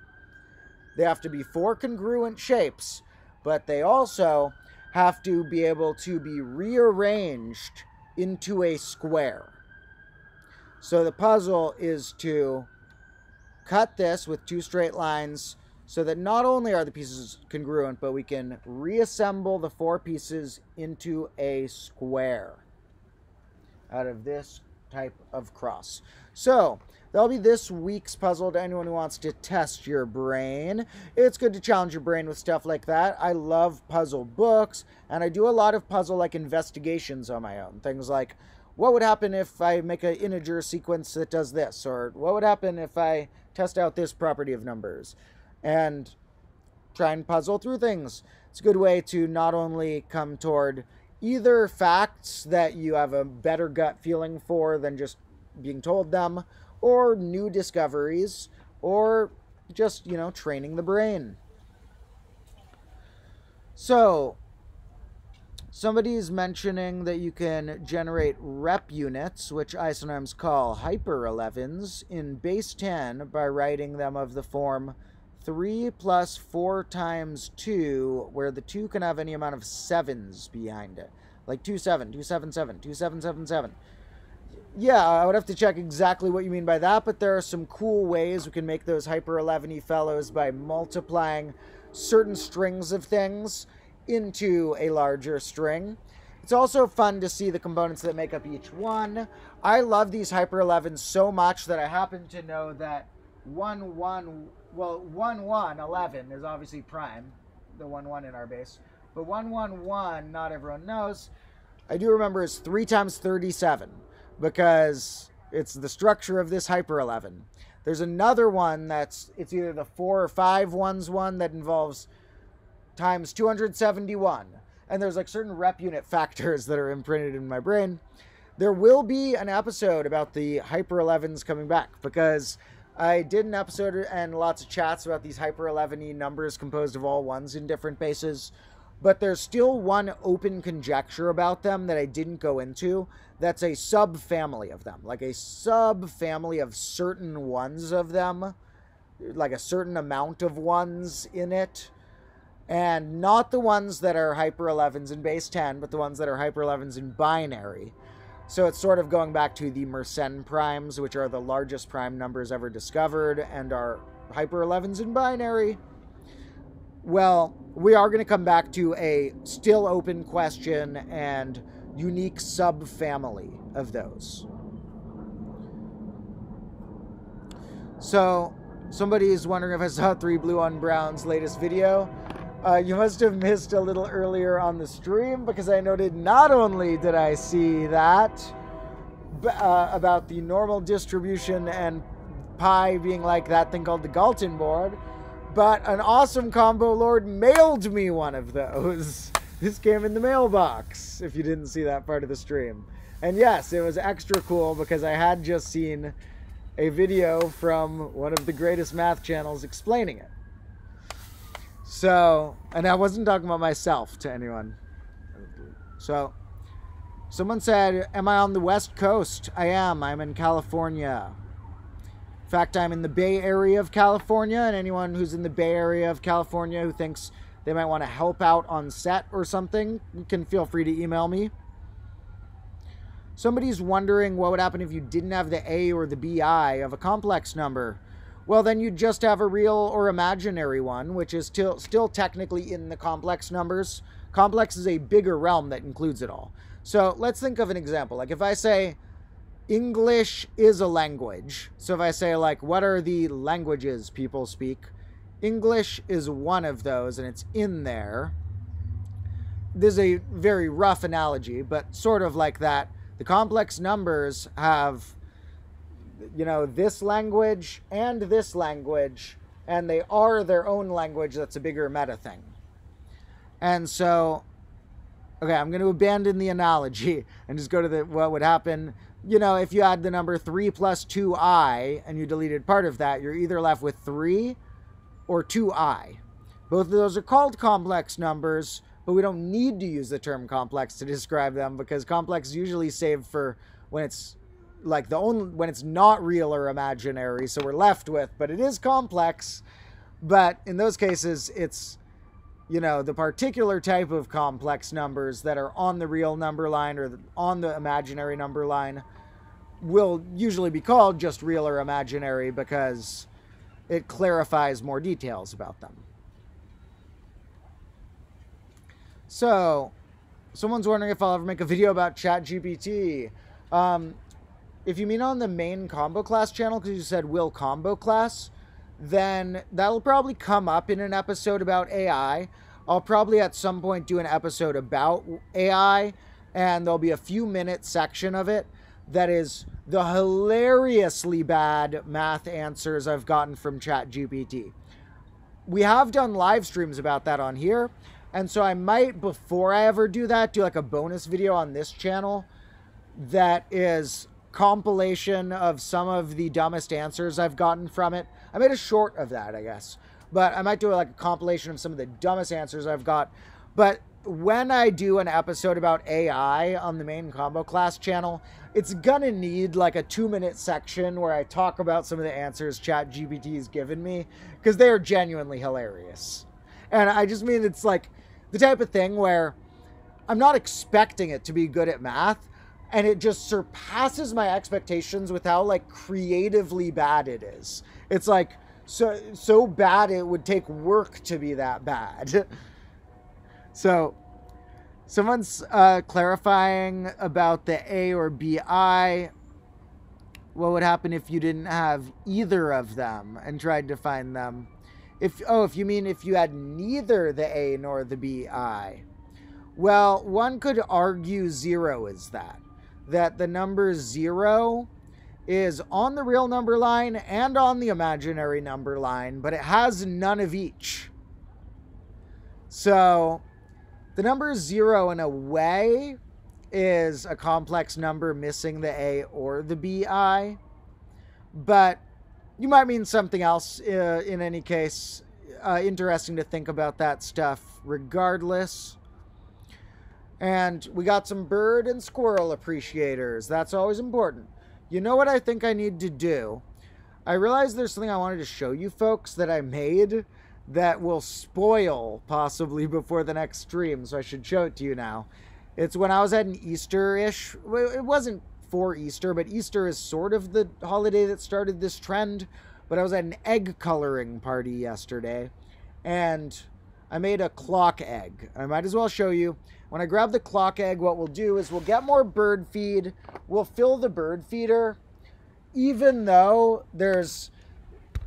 They have to be four congruent shapes, but they also have to be able to be rearranged into a square. So the puzzle is to cut this with two straight lines so that not only are the pieces congruent, but we can reassemble the four pieces into a square out of this type of cross. So That'll be this week's puzzle to anyone who wants to test your brain. It's good to challenge your brain with stuff like that. I love puzzle books, and I do a lot of puzzle like investigations on my own. Things like, what would happen if I make an integer sequence that does this? Or what would happen if I test out this property of numbers? And try and puzzle through things. It's a good way to not only come toward either facts that you have a better gut feeling for than just being told them, or new discoveries, or just, you know, training the brain. So, somebody's mentioning that you can generate rep units, which I sometimes call hyper 11s, in base 10 by writing them of the form 3 plus 4 times 2, where the 2 can have any amount of 7s behind it. Like 2 7, 2 7 7, 2 7 7 7 yeah, I would have to check exactly what you mean by that, but there are some cool ways we can make those Hyper 11 fellows by multiplying certain strings of things into a larger string. It's also fun to see the components that make up each one. I love these Hyper 11s so much that I happen to know that 1 1, well, 1 1 11 is obviously prime, the 1 1 in our base. But 1 1 1, not everyone knows. I do remember is 3 times 37 because it's the structure of this Hyper 11. There's another one that's it's either the four or five ones one that involves times 271. And there's like certain rep unit <laughs> factors that are imprinted in my brain. there will be an episode about the Hyper 11s coming back because I did an episode and lots of chats about these Hyper 11e numbers composed of all ones in different bases. But there's still one open conjecture about them that I didn't go into. That's a subfamily of them, like a subfamily of certain ones of them, like a certain amount of ones in it. And not the ones that are Hyper 11s in base 10, but the ones that are Hyper 11s in binary. So it's sort of going back to the Mersenne primes, which are the largest prime numbers ever discovered and are hyper 11s in binary. Well, we are going to come back to a still open question and unique subfamily of those. So, somebody is wondering if I saw 3 Blue 1 Brown's latest video. Uh, you must have missed a little earlier on the stream because I noted not only did I see that uh, about the normal distribution and pi being like that thing called the Galton board, but an awesome combo lord mailed me one of those. <laughs> This came in the mailbox, if you didn't see that part of the stream. And yes, it was extra cool because I had just seen a video from one of the greatest math channels explaining it. So, and I wasn't talking about myself to anyone. So, someone said, Am I on the West Coast? I am. I'm in California. In fact, I'm in the Bay Area of California, and anyone who's in the Bay Area of California who thinks they might want to help out on set or something, you can feel free to email me. Somebody's wondering what would happen if you didn't have the A or the BI of a complex number. Well, then you'd just have a real or imaginary one, which is still, still technically in the complex numbers. Complex is a bigger realm that includes it all. So let's think of an example. Like if I say English is a language. So if I say like, what are the languages people speak? English is one of those and it's in there. This is a very rough analogy, but sort of like that. The complex numbers have you know, this language and this language, and they are their own language that's a bigger meta thing. And so, okay, I'm going to abandon the analogy <laughs> and just go to the what would happen. You know, if you add the number 3 plus 2i and you deleted part of that, you're either left with 3 or 2i. Both of those are called complex numbers, but we don't need to use the term complex to describe them because complex is usually saved for when it's like the only when it's not real or imaginary so we're left with but it is complex. But in those cases it's you know the particular type of complex numbers that are on the real number line or on the imaginary number line will usually be called just real or imaginary because it clarifies more details about them. So someone's wondering if i'll ever make a video about chat gpt um, if you mean on the main combo class channel, because you said will combo class, then that'll probably come up in an episode about AI. I'll probably at some point do an episode about AI, and there'll be a few minute section of it that is the hilariously bad math answers I've gotten from ChatGPT. We have done live streams about that on here, and so I might, before I ever do that, do like a bonus video on this channel that is compilation of some of the dumbest answers I've gotten from it. I made a short of that, I guess. But I might do like a compilation of some of the dumbest answers I've got. But when I do an episode about AI on the main combo class channel, it's gonna need like a two minute section where I talk about some of the answers Chat has given me because they are genuinely hilarious. And I just mean it's like the type of thing where I'm not expecting it to be good at math, and it just surpasses my expectations with how like creatively bad it is. It's like so so bad it would take work to be that bad. <laughs> so someone's uh, clarifying about the A or BI. What would happen if you didn't have either of them and tried to find them? If oh, if you mean if you had neither the A nor the BI. Well, one could argue zero is that that the number zero is on the real number line and on the imaginary number line, but it has none of each. So the number zero, in a way, is a complex number missing the A or the BI. But you might mean something else uh, in any case. Uh, interesting to think about that stuff regardless. And we got some bird and squirrel appreciators. That's always important. You know what I think I need to do? I realized there's something I wanted to show you folks that I made that will spoil possibly before the next stream, so I should show it to you now. It's when I was at an Easter-ish. It wasn't for Easter, but Easter is sort of the holiday that started this trend. But I was at an egg coloring party yesterday, and I made a clock egg. I might as well show you. When I grab the clock egg, what we'll do is we'll get more bird feed. We'll fill the bird feeder, even though there's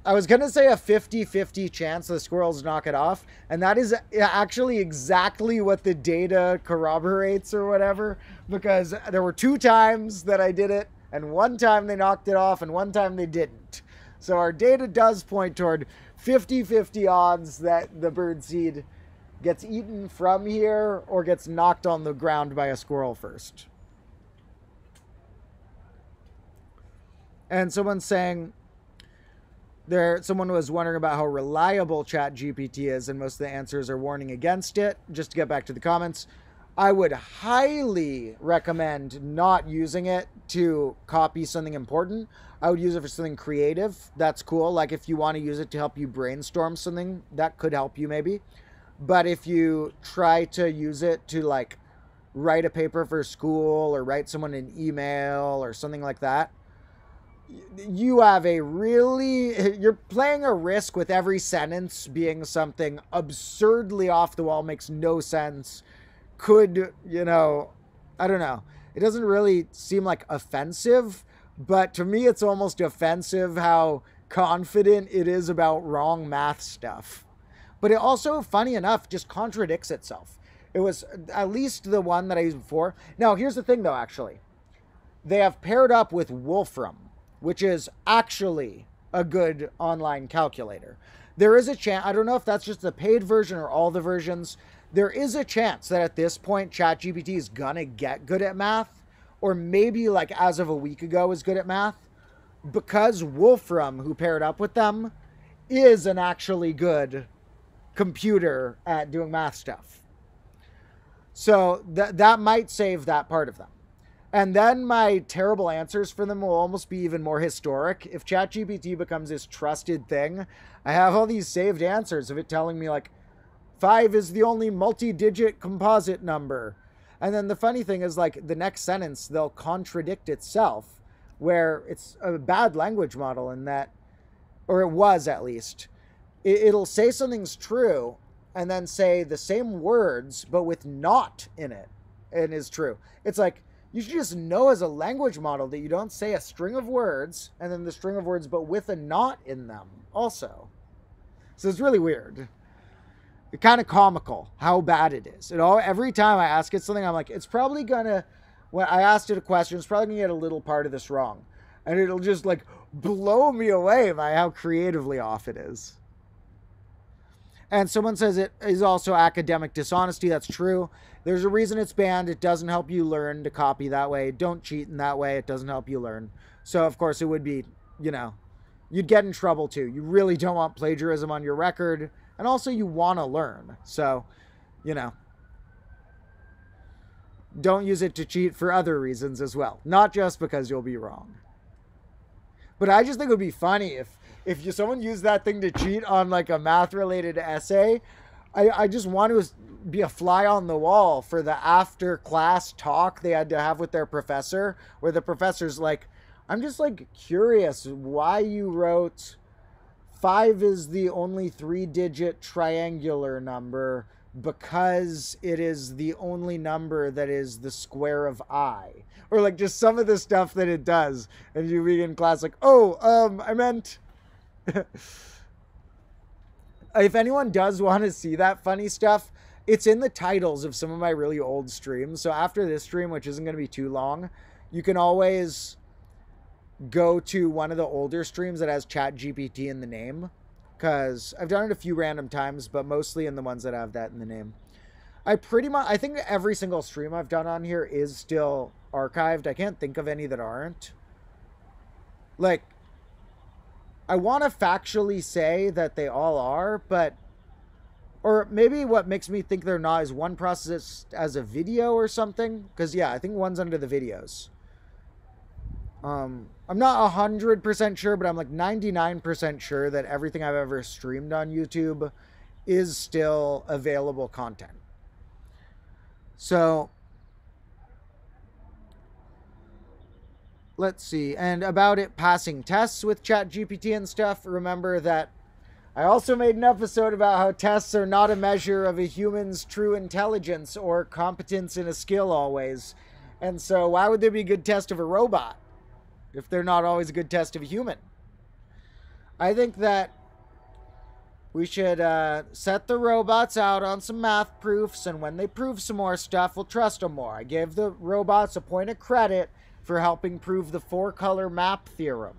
I was going to say a 50 50 chance the squirrels knock it off. And that is actually exactly what the data corroborates or whatever. Because there were two times that I did it, and one time they knocked it off, and one time they didn't. So our data does point toward 50 50 odds that the bird seed gets eaten from here or gets knocked on the ground by a squirrel first. And someone's saying, there someone was wondering about how reliable chat gpt is and most of the answers are warning against it just to get back to the comments i would highly recommend not using it to copy something important. I would use it for something creative. That's cool. Like if you want to use it to help you brainstorm something that could help you maybe. But if you try to use it to like write a paper for school or write someone an email or something like that you have a really <laughs> you're playing a risk with every sentence being something absurdly off the wall makes no sense could you know i don't know. It doesn't really seem like offensive but to me it's almost offensive how confident it is about wrong math stuff. But it also funny enough just contradicts itself. It was at least the one that i used before. Now here's the thing though actually. They have paired up with wolfram which is actually a good online calculator. There is a chance, I don't know if that's just the paid version or all the versions, there is a chance that at this point ChatGPT is gonna get good at math, or maybe like as of a week ago is good at math, because Wolfram, who paired up with them, is an actually good computer at doing math stuff. So that that might save that part of them. And then my terrible answers for them will almost be even more historic. If ChatGPT becomes this trusted thing, I have all these saved answers of it telling me, like, five is the only multi digit composite number. And then the funny thing is, like, the next sentence, they'll contradict itself, where it's a bad language model in that, or it was at least. It'll say something's true and then say the same words, but with not in it, and is true. It's like, you should just know as a language model that you don't say a string of words and then the string of words but with a not in them also. So it's really weird. Kind of comical how bad it is. It all every time I ask it something, I'm like, it's probably gonna when I asked it a question, it's probably gonna get a little part of this wrong. And it'll just like blow me away by how creatively off it is. And someone says it is also academic dishonesty. That's true. There's a reason it's banned. It doesn't help you learn to copy that way. Don't cheat in that way. It doesn't help you learn. So, of course, it would be, you know, you'd get in trouble too. You really don't want plagiarism on your record. And also, you want to learn. So, you know, don't use it to cheat for other reasons as well. Not just because you'll be wrong. But I just think it would be funny if if you, someone used that thing to cheat on like a math related essay. I, I just want to be a fly on the wall for the after class talk they had to have with their professor, where the professor's like, I'm just like curious why you wrote five is the only three digit triangular number because it is the only number that is the square of i or like just some of the stuff that it does and you read in class like oh um i meant <laughs> if anyone does want to see that funny stuff it's in the titles of some of my really old streams. So after this stream, which isn't going to be too long, you can always go to one of the older streams that has Chat GPT in the name. Because I've done it a few random times, but mostly in the ones that have that in the name. I pretty much I think every single stream I've done on here is still archived. I can't think of any that aren't. Like I want to factually say that they all are, but or maybe what makes me think they're not is one processed as a video or something. Because yeah, I think one's under the videos. Um, I'm not hundred percent sure, but I'm like 99% sure that everything I've ever streamed on YouTube is still available content. So let's see. And about it passing tests with ChatGPT and stuff, remember that I also made an episode about how tests are not a measure of a human's true intelligence or competence in a skill always. And so, why would there be a good test of a robot if they're not always a good test of a human? I think that we should uh, set the robots out on some math proofs, and when they prove some more stuff, we'll trust them more. I gave the robots a point of credit for helping prove the four color map theorem.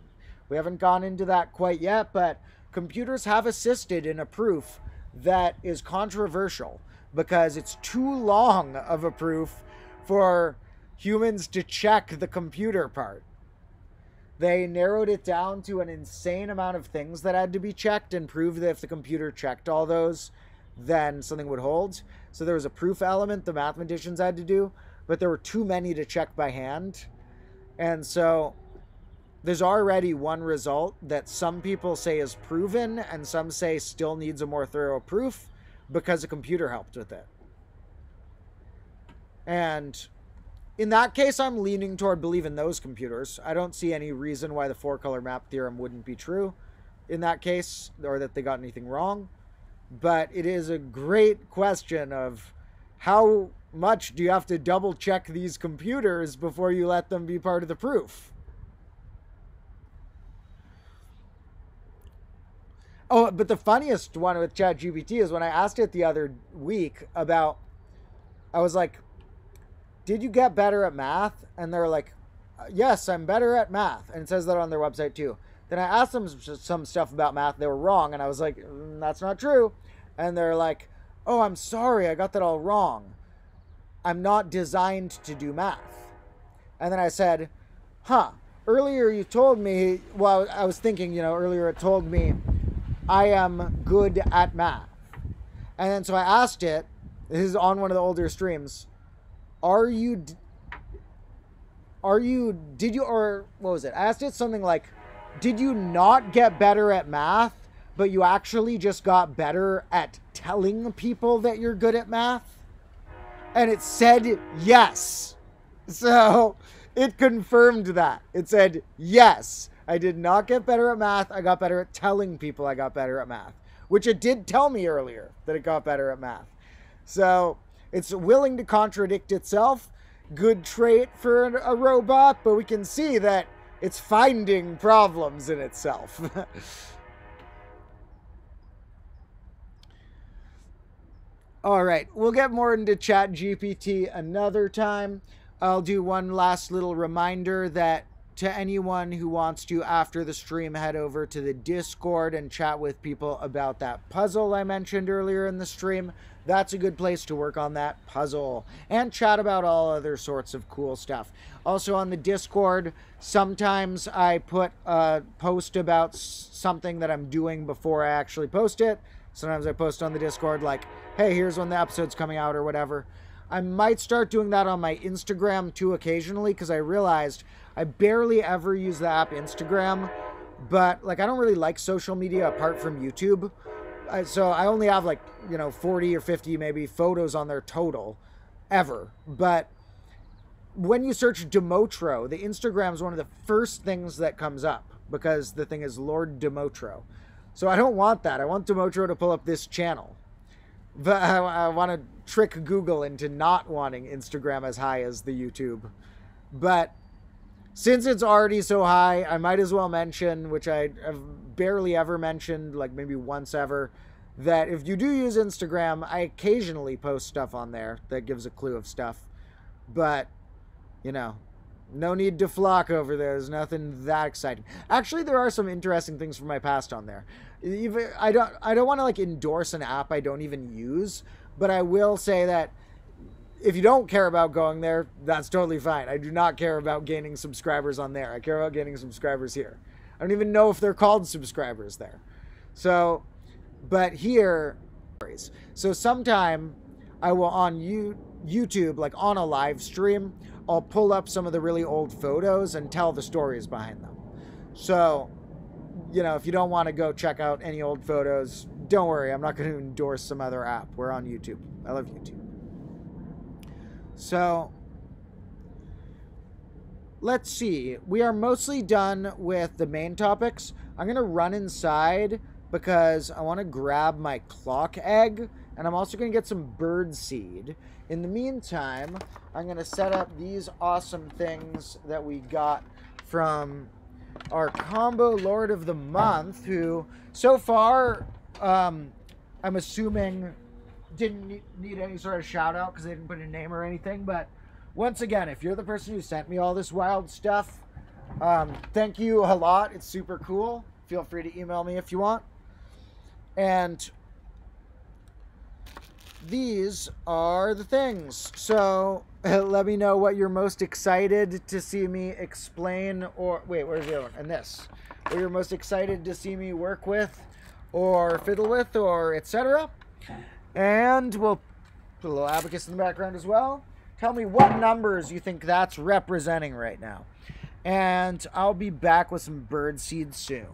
We haven't gone into that quite yet, but computers have assisted in a proof that is controversial because it's too long of a proof for humans to check the computer part. They narrowed it down to an insane amount of things that had to be checked and proved that if the computer checked all those, then something would hold. So there was a proof element the mathematicians had to do, but there were too many to check by hand. And so there's already one result that some people say is proven and some say still needs a more thorough proof because a computer helped with it. And in that case, I'm leaning toward believing those computers. I don't see any reason why the four color map theorem wouldn't be true in that case or that they got anything wrong. But it is a great question of how much do you have to double check these computers before you let them be part of the proof? Oh, but the funniest one with ChatGPT is when I asked it the other week about, I was like, did you get better at math? And they're like, yes, I'm better at math. And it says that on their website too. Then I asked them some stuff about math. They were wrong. And I was like, mm, that's not true. And they're like, oh, I'm sorry. I got that all wrong. I'm not designed to do math. And then I said, huh, earlier you told me, well, I was thinking, you know, earlier it told me I am good at math. And then so I asked it, this is on one of the older streams, are you are you did you or what was it? I asked it something like did you not get better at math, but you actually just got better at telling people that you're good at math? And it said yes. So it confirmed that. It said yes. I did not get better at math. I got better at telling people I got better at math, which it did tell me earlier that it got better at math. So it's willing to contradict itself. Good trait for a robot, but we can see that it's finding problems in itself. <laughs> All right, we'll get more into Chat GPT another time. I'll do one last little reminder that to anyone who wants to, after the stream, head over to the Discord and chat with people about that puzzle I mentioned earlier in the stream. That's a good place to work on that puzzle and chat about all other sorts of cool stuff. Also, on the Discord, sometimes I put a post about something that I'm doing before I actually post it. Sometimes I post on the Discord, like, hey, here's when the episode's coming out or whatever. I might start doing that on my Instagram too occasionally because I realized I barely ever use the app Instagram, but like I don't really like social media apart from YouTube. I, so I only have like, you know, 40 or 50 maybe photos on there total ever. But when you search Domotro, the Instagram is one of the first things that comes up because the thing is Lord Domotro. So I don't want that. I want Domotro to pull up this channel. But I, I want to trick Google into not wanting Instagram as high as the YouTube. But since it's already so high, I might as well mention, which I have barely ever mentioned, like maybe once ever, that if you do use Instagram, I occasionally post stuff on there that gives a clue of stuff. But, you know, no need to flock over there. There's nothing that exciting. Actually, there are some interesting things from my past on there. Even I don't I don't want to like endorse an app I don't even use, But I will say that if you don't care about going there, that's totally fine. I do not care about gaining subscribers on there. I care about gaining subscribers here. I don't even know if they're called subscribers there. So, but here, so sometime I will on you YouTube, like on a live stream, I'll pull up some of the really old photos and tell the stories behind them. So, you know, if you don't want to go check out any old photos, don't worry. I'm not going to endorse some other app. We're on YouTube. I love YouTube. So, let's see. We are mostly done with the main topics. I'm going to run inside because I want to grab my clock egg and I'm also going to get some bird seed. In the meantime, I'm going to set up these awesome things that we got from our combo Lord of the Month, who so far, um, I'm assuming didn't need any sort of shout out because they didn't put a name or anything. But once again, if you're the person who sent me all this wild stuff, um, thank you a lot. It's super cool. Feel free to email me if you want. And these are the things. So <laughs> let me know what you're most excited to see me explain or wait, where's the other one? And this. What you're most excited to see me work with or fiddle with or etc. And we'll put a little abacus in the background as well. Tell me what numbers you think that's representing right now. And I'll be back with some bird seed soon.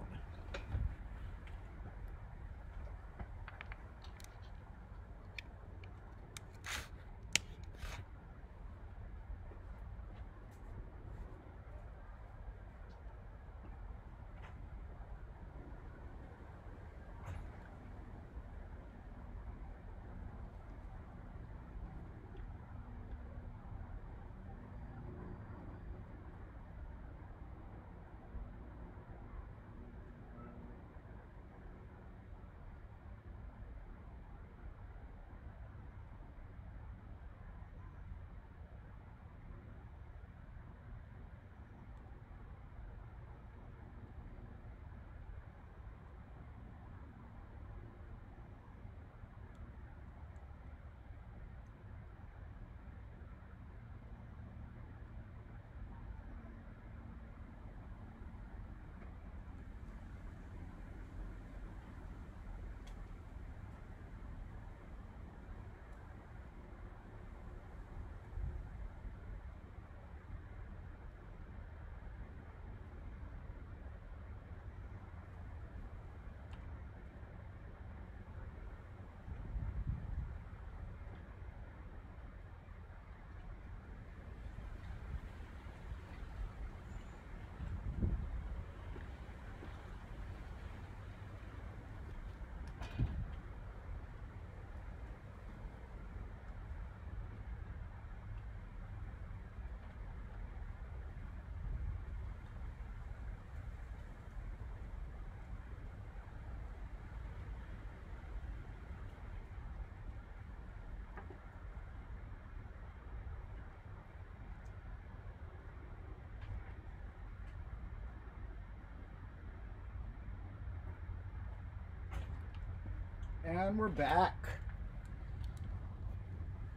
And we're back.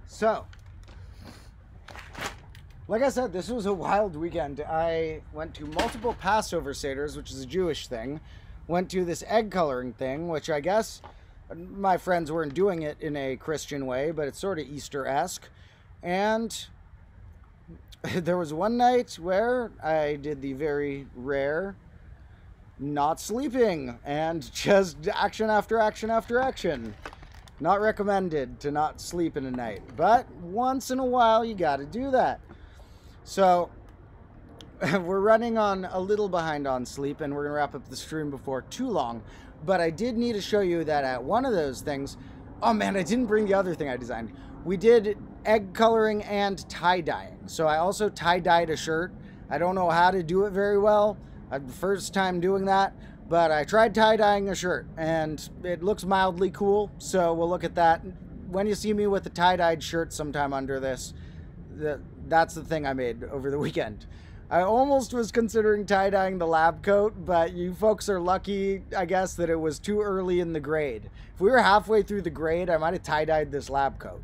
So, like I said, this was a wild weekend. I went to multiple Passover Seders, which is a Jewish thing. Went to this egg coloring thing, which I guess my friends weren't doing it in a Christian way, but it's sort of Easter esque. And <laughs> there was one night where I did the very rare not sleeping and just action after action after action. Not recommended to not sleep in a night, but once in a while you got to do that. So <laughs> we're running on a little behind on sleep and we're going to wrap up the stream before too long. But I did need to show you that at one of those things, oh man, I didn't bring the other thing I designed. We did egg coloring and tie dyeing. So I also tie dyed a shirt. I don't know how to do it very well the first time doing that, but I tried tie-dyeing a shirt and it looks mildly cool, so we'll look at that. When you see me with a tie-dyed shirt sometime under this, that's the thing I made over the weekend. I almost was considering tie dyeing the lab coat, but you folks are lucky, I guess, that it was too early in the grade. If we were halfway through the grade, I might have tie dyed this lab coat,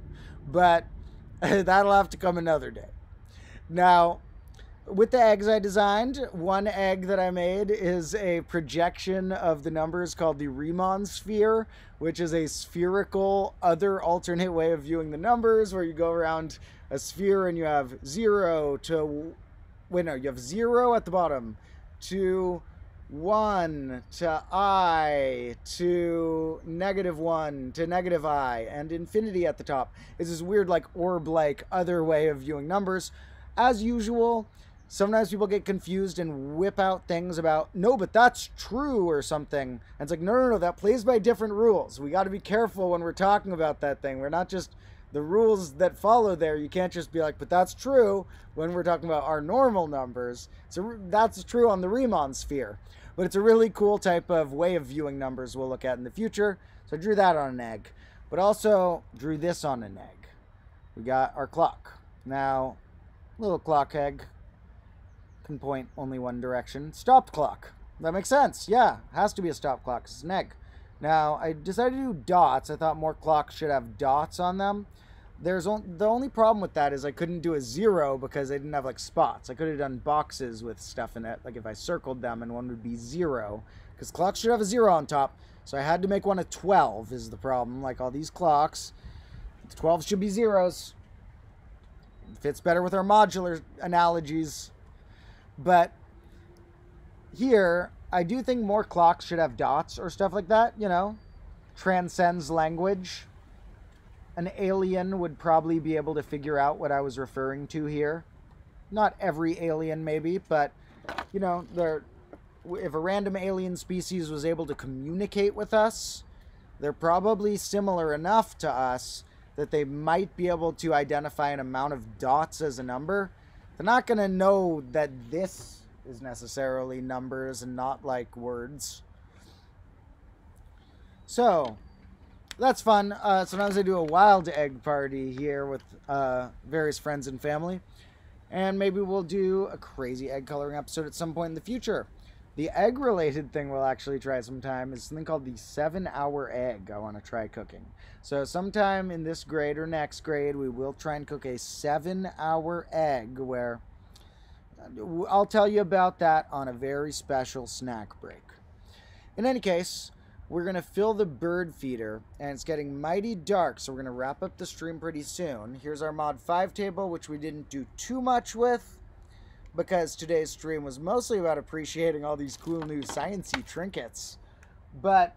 but <laughs> that'll have to come another day. Now, with the eggs I designed, one egg that I made is a projection of the numbers called the Riemann sphere, which is a spherical other alternate way of viewing the numbers where you go around a sphere and you have zero to, wait, no, you have zero at the bottom to one to i to negative one to negative i and infinity at the top. Is this weird like orb like other way of viewing numbers. As usual sometimes people get confused and whip out things about no but that's true or something. And it's like no no no that plays by different rules. We got to be careful when we're talking about that thing. We're not just the rules that follow there you can't just be like but that's true when we're talking about our normal numbers. So that's true on the riemann sphere. But it's a really cool type of way of viewing numbers we'll look at in the future. So i drew that on an egg. But also drew this on an egg. We got our clock. Now little clock egg can point only one direction. Stop clock. That makes sense. Yeah, has to be a stop clock. It's an egg. Now, I decided to do dots. I thought more clocks should have dots on them. There's on, the only problem with that is I couldn't do a zero because they didn't have like spots. I could have done boxes with stuff in it, like if I circled them and one would be zero, because clocks should have a zero on top. So I had to make one a 12 is the problem. Like all these clocks, 12 should be zeros. It fits better with our modular analogies. But here, I do think more clocks should have dots or stuff like that, you know, transcends language. An alien would probably be able to figure out what I was referring to here. Not every alien, maybe, but, you know, there, if a random alien species was able to communicate with us, they're probably similar enough to us that they might be able to identify an amount of dots as a number they're not going to know that this is necessarily numbers and not like words. So, that's fun. Uh, sometimes I do a wild egg party here with uh, various friends and family. And maybe we'll do a crazy egg coloring episode at some point in the future. The egg related thing we'll actually try sometime is something called the seven hour egg I want to try cooking. So, sometime in this grade or next grade, we will try and cook a seven hour egg where uh, I'll tell you about that on a very special snack break. In any case, we're going to fill the bird feeder and it's getting mighty dark so we're going to wrap up the stream pretty soon here's our mod 5 table which we didn't do too much with because today's stream was mostly about appreciating all these cool new sciency trinkets. But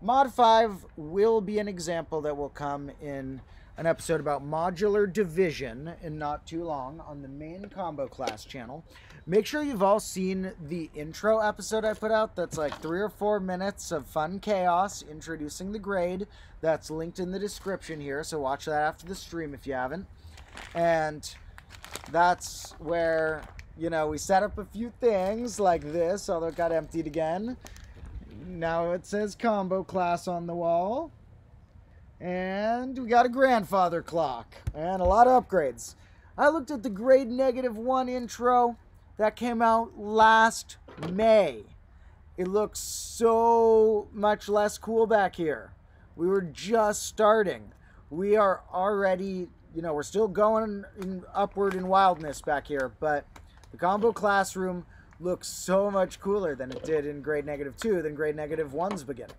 Mod 5 will be an example that will come in an episode about modular division in not too long on the main combo class channel. Make sure you've all seen the intro episode I put out that's like three or four minutes of fun chaos introducing the grade. That's linked in the description here, so watch that after the stream if you haven't. And that's where you know, we set up a few things like this, although it got emptied again. Now it says combo class on the wall. And we got a grandfather clock and a lot of upgrades. I looked at the grade negative one intro that came out last May. It looks so much less cool back here. We were just starting. We are already, you know, we're still going in upward in wildness back here, but the combo classroom looks so much cooler than it did in grade negative 2 than grade negative 1's beginning.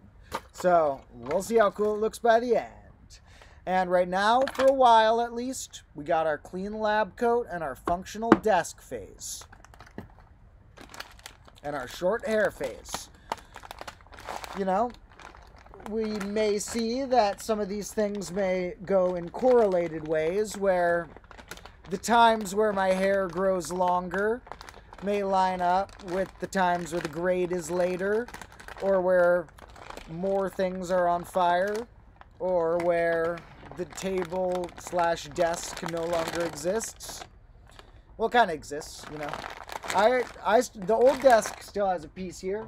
So we'll see how cool it looks by the end. And right now, for a while at least, we got our clean lab coat and our functional desk phase. And our short hair phase. You know, we may see that some of these things may go in correlated ways where the times where my hair grows longer may line up with the times where the grade is later, or where more things are on fire, or where the table slash desk no longer exists. Well, kind of exists, you know. I, I, the old desk still has a piece here.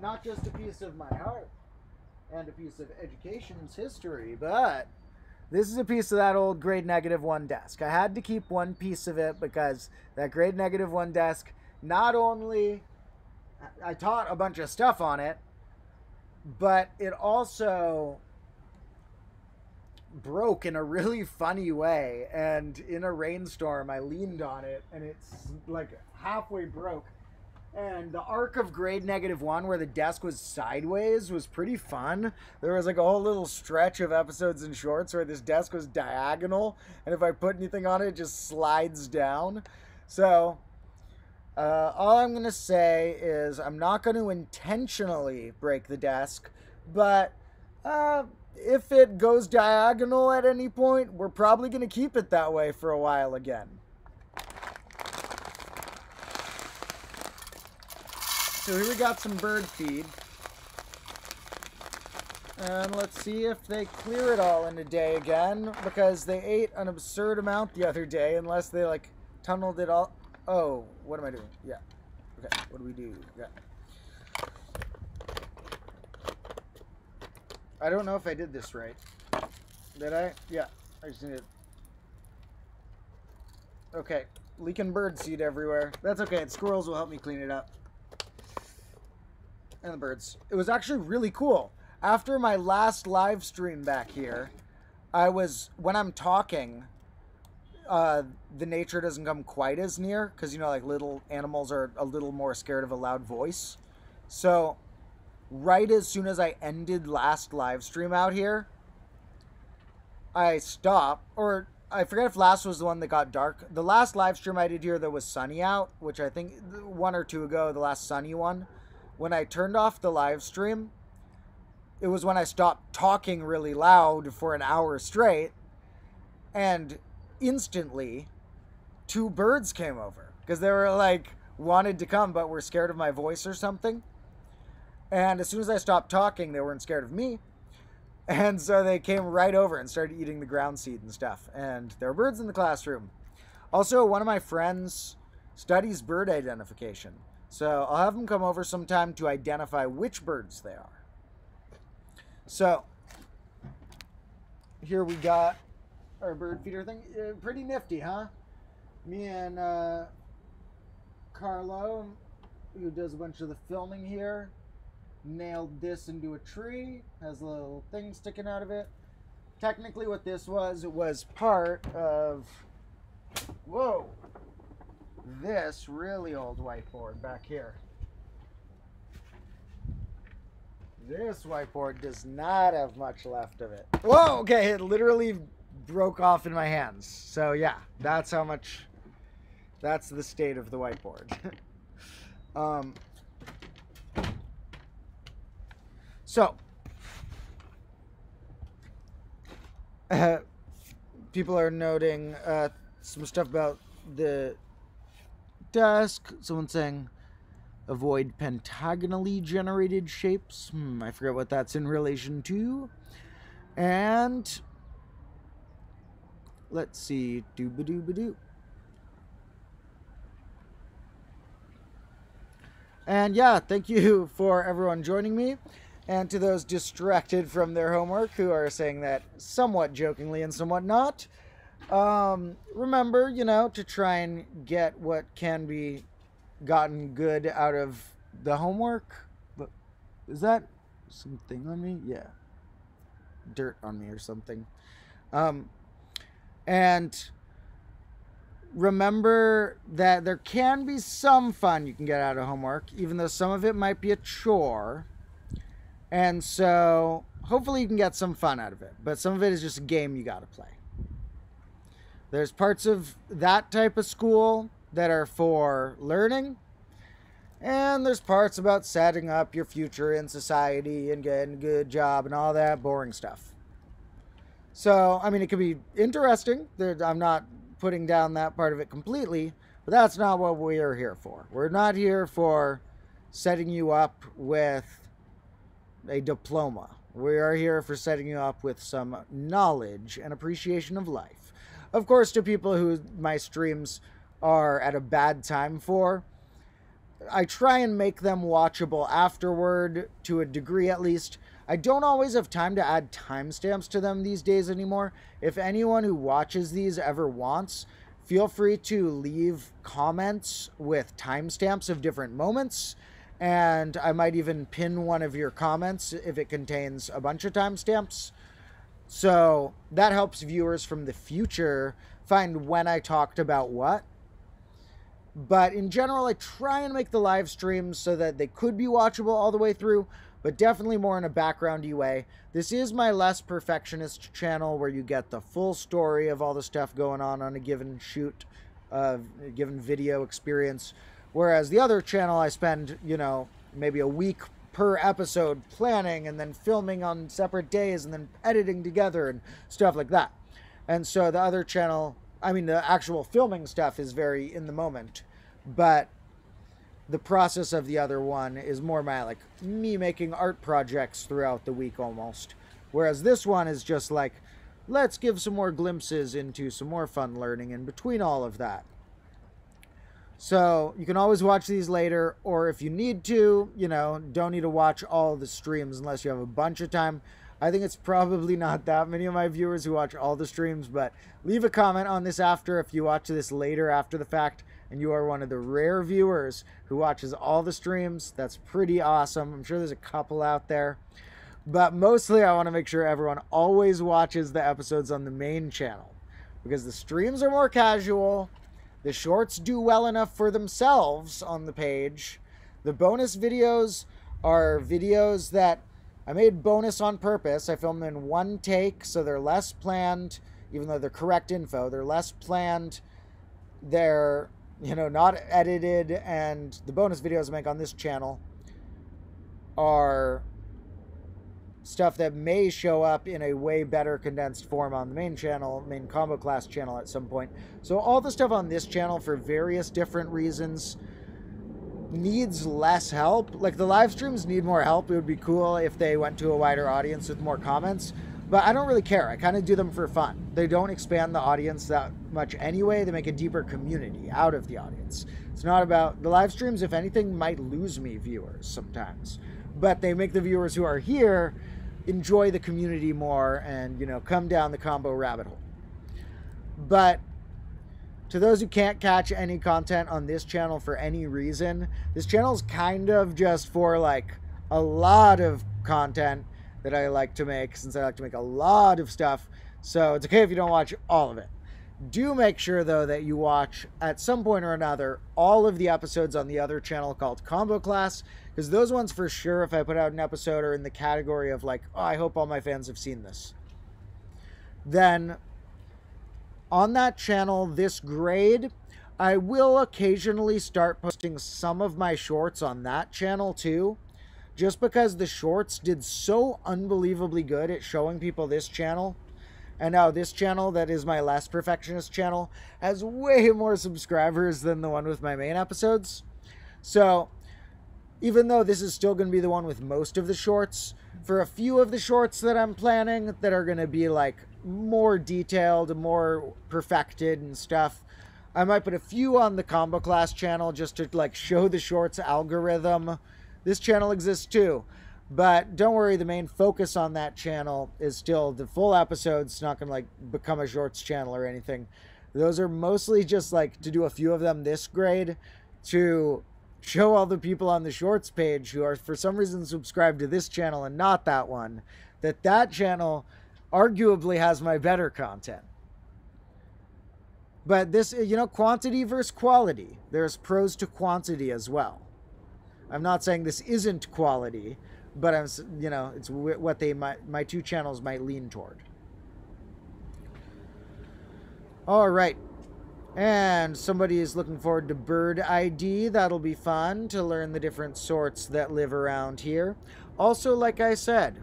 Not just a piece of my heart and a piece of education's history, but This is a piece of that old grade negative one desk. I had to keep one piece of it because that grade negative one desk not only I taught a bunch of stuff on it, but it also broke in a really funny way. And in a rainstorm, I leaned on it and it's like halfway broke. And the arc of grade negative one, where the desk was sideways, was pretty fun. There was like a whole little stretch of episodes and shorts where this desk was diagonal, and if I put anything on it, it just slides down. So, uh, all I'm going to say is I'm not going to intentionally break the desk, but uh, if it goes diagonal at any point, we're probably going to keep it that way for a while again. So here we got some bird feed. And let's see if they clear it all in a day again, because they ate an absurd amount the other day, unless they, like, tunneled it all. Oh, what am I doing? Yeah. Okay, what do we do? Yeah. I don't know if I did this right. Did I? Yeah, I just need it. Okay, leaking bird seed everywhere. That's okay, squirrels will help me clean it up and the birds. It was actually really cool. After my last live stream back here, I was when I'm talking, uh, the nature doesn't come quite as near because you know like little animals are a little more scared of a loud voice. So, right as soon as I ended last live stream out here, I stopped or I forget if last was the one that got dark. The last live stream I did here that was sunny out, which I think one or two ago, the last sunny one when I turned off the live stream, it was when I stopped talking really loud for an hour straight, and instantly, two birds came over because they were like wanted to come but were scared of my voice or something. And as soon as I stopped talking, they weren't scared of me. And so they came right over and started eating the ground seed and stuff. And there were birds in the classroom. Also, one of my friends studies bird identification. So I'll have them come over sometime to identify which birds they are. So here we got our bird feeder thing. Uh, pretty nifty, huh? Me and uh, Carlo, who does a bunch of the filming here, nailed this into a tree. Has a little thing sticking out of it. Technically, what this was, it was part of. Whoa! This really old whiteboard back here. This whiteboard does not have much left of it. Whoa, okay, it literally broke off in my hands. So yeah, that's how much, that's the state of the whiteboard. <laughs> um, so, uh, <laughs> people are noting uh, some stuff about the desk. Someone saying avoid pentagonally generated shapes. Hmm, I forget what that's in relation to. And let's see. Dooba dooba doo. And yeah, thank you <laughs> for everyone joining me. And to those distracted from their homework who are saying that somewhat jokingly and somewhat not. Um, remember, you know, to try and get what can be gotten good out of the homework. But is that something on me? Yeah. Dirt on me or something. Um, and remember that there can be some fun you can get out of homework, even though some of it might be a chore. And so hopefully you can get some fun out of it. But some of it is just a game you got to play. There's parts of that type of school that are for learning, and there's parts about setting up your future in society and getting a good job and all that boring stuff. So, I mean, it could be interesting. I'm not putting down that part of it completely, but that's not what we are here for. We're not here for setting you up with a diploma. We are here for setting you up with some knowledge and appreciation of life. Of course, to people who my streams are at a bad time for, I try and make them watchable afterward to a degree at least. I don't always have time to add timestamps to them these days anymore. If anyone who watches these ever wants, feel free to leave comments with timestamps of different moments. And I might even pin one of your comments if it contains a bunch of timestamps. So that helps viewers from the future find when I talked about what. But in general, I try and make the live streams so that they could be watchable all the way through, but definitely more in a backgroundy way. This is my less perfectionist channel where you get the full story of all the stuff going on on a given shoot, a given video experience. Whereas the other channel, I spend, you know, maybe a week per episode planning and then filming on separate days and then editing together and stuff like that. And so the other channel, I mean, the actual filming stuff is very in the moment, but the process of the other one is more my like me making art projects throughout the week almost. Whereas this one is just like, let's give some more glimpses into some more fun learning in between all of that. So you can always watch these later, or if you need to, you know, don't need to watch all the streams unless you have a bunch of time. I think it's probably not that many of my viewers who watch all the streams, but leave a comment on this after if you watch this later after the fact and you are one of the rare viewers who watches all the streams. That's pretty awesome. I'm sure there's a couple out there. But mostly, I want to make sure everyone always watches the episodes on the main channel because the streams are more casual. The shorts do well enough for themselves on the page. The bonus videos are videos that I made bonus on purpose. I filmed them in one take, so they're less planned, even though they're correct info. They're less planned. They're you know, not edited, and the bonus videos I make on this channel are stuff that may show up in a way better condensed form on the main channel, main combo class channel at some point. So all the stuff on this channel for various different reasons needs less help. Like the live streams need more help. It would be cool if they went to a wider audience with more comments. But I don't really care. I kind of do them for fun. They don't expand the audience that much anyway. They make a deeper community out of the audience. It's not about the live streams, if anything, might lose me viewers sometimes. But they make the viewers who are here enjoy the community more and, you know, come down the combo rabbit hole. But to those who can't catch any content on this channel for any reason, this channel is kind of just for like a lot of content that I like to make since I like to make a lot of stuff. So it's okay if you don't watch all of it. Do make sure though that you watch at some point or another all of the episodes on the other channel called Combo Class because those ones for sure if I put out an episode are in the category of like, oh, I hope all my fans have seen this. Then on that channel this grade, I will occasionally start posting some of my shorts on that channel too just because the shorts did so unbelievably good at showing people this channel. And now this channel, that is my last perfectionist channel, has way more subscribers than the one with my main episodes. So even though this is still going to be the one with most of the shorts, for a few of the shorts that I'm planning that are going to be like more detailed, more perfected and stuff, I might put a few on the combo class channel just to like show the shorts algorithm this channel exists too. But don't worry, the main focus on that channel is still the full episodes. It's not going to like become a shorts channel or anything. Those are mostly just like to do a few of them this grade to show all the people on the shorts page who are for some reason subscribed to this channel and not that one that that channel arguably has my better content. But this, you know, quantity versus quality. There's pros to quantity as well. I'm not saying this isn't quality, but I'm you know it's what they might my two channels might lean toward. All right. And somebody is looking forward to bird ID. That'll be fun to learn the different sorts that live around here. Also, like I said,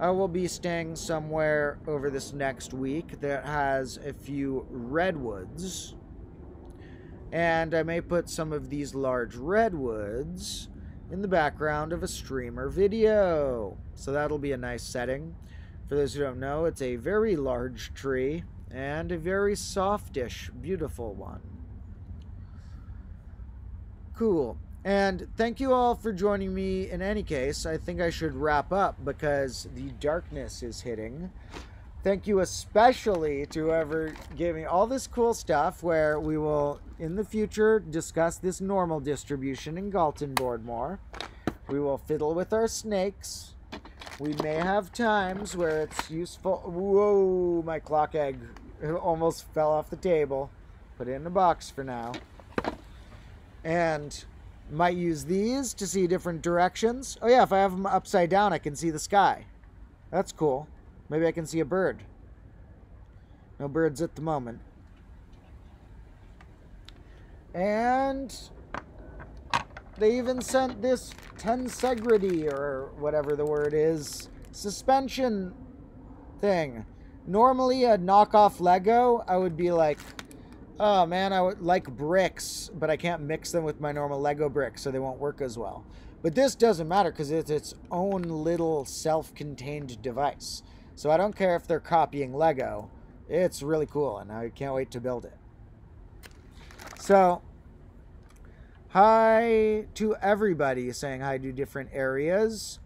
I will be staying somewhere over this next week that has a few redwoods and I may put some of these large redwoods in the background of a streamer video. So that'll be a nice setting. For those who don't know, it's a very large tree and a very softish, beautiful one. Cool. And thank you all for joining me in any case. I think I should wrap up because the darkness is hitting. Thank you especially to whoever gave me all this cool stuff where we will, in the future, discuss this normal distribution in Galton board more. We will fiddle with our snakes. We may have times where it's useful. Whoa, my clock egg almost fell off the table. Put it in a box for now. And might use these to see different directions. Oh yeah, if I have them upside down, I can see the sky. That's cool. Maybe I can see a bird. No birds at the moment. And they even sent this tensegrity or whatever the word is suspension thing. Normally a knockoff Lego, I would be like, oh man, I would like bricks, but I can't mix them with my normal Lego bricks, so they won't work as well. But this doesn't matter because it's its own little self-contained device. So I don't care if they're copying Lego. It's really cool, and I can't wait to build it. So, hi to everybody saying hi to different areas.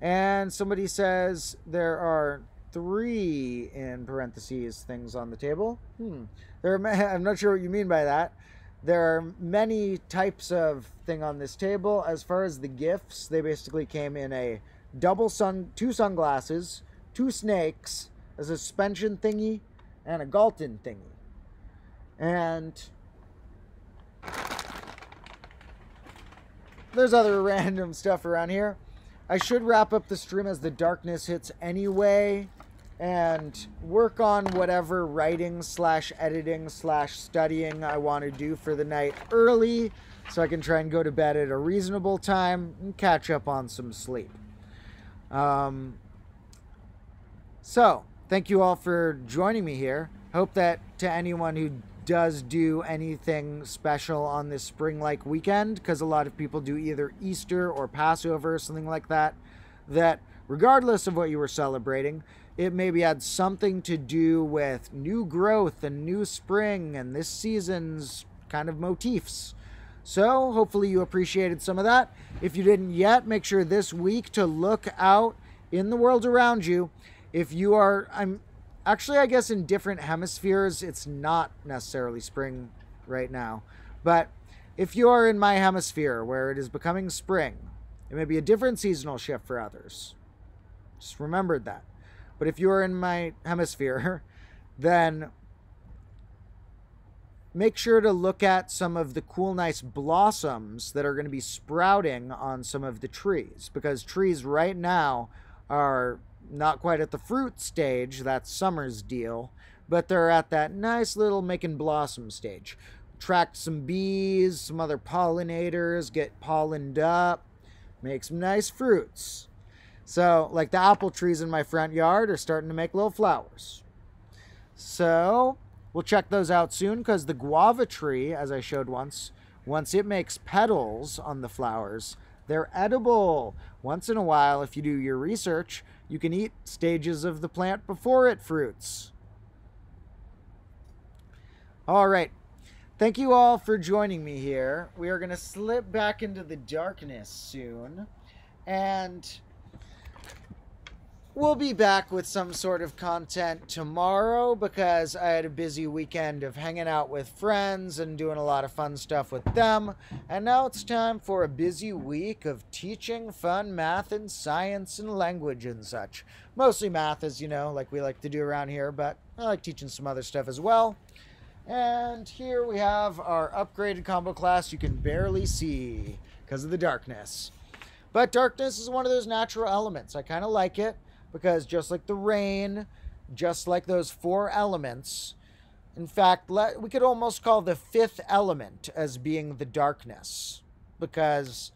And somebody says there are three in parentheses things on the table. Hmm. There are, <laughs> I'm not sure what you mean by that. There are many types of thing on this table. As far as the gifts, they basically came in a double sun, two sunglasses, two snakes, a suspension thingy, and a Galton thingy. And there's other <laughs> random stuff around here. I should wrap up the stream as the darkness hits anyway and work on whatever writing slash editing slash studying I want to do for the night early so I can try and go to bed at a reasonable time and catch up on some sleep. Um, so, thank you all for joining me here. Hope that to anyone who does do anything special on this spring like weekend, because a lot of people do either Easter or Passover or something like that, that regardless of what you were celebrating, it maybe had something to do with new growth and new spring and this season's kind of motifs. So, hopefully, you appreciated some of that. If you didn't yet, make sure this week to look out in the world around you if you are, I'm actually, I guess in different hemispheres, it's not necessarily spring right now. But if you are in my hemisphere where it is becoming spring, it may be a different seasonal shift for others. Just remembered that. But if you are in my hemisphere, <laughs> then make sure to look at some of the cool, nice blossoms that are going to be sprouting on some of the trees because trees right now are not quite at the fruit stage, that's summer's deal, but they're at that nice little making blossom stage. Attract some bees, some other pollinators, get pollened up, make some nice fruits. So, like the apple trees in my front yard are starting to make little flowers. So, we'll check those out soon because the guava tree, as I showed once, once it makes petals on the flowers, they're edible. Once in a while, if you do your research, you can eat stages of the plant before it fruits. All right. Thank you all for joining me here. We are going to slip back into the darkness soon. And We'll be back with some sort of content tomorrow because I had a busy weekend of hanging out with friends and doing a lot of fun stuff with them. And now it's time for a busy week of teaching fun math and science and language and such. Mostly math, as you know, like we like to do around here, but I like teaching some other stuff as well. And here we have our upgraded combo class you can barely see because of the darkness. But darkness is one of those natural elements. I kind of like it because just like the rain, just like those four elements, in fact, let, we could almost call the fifth element as being the darkness because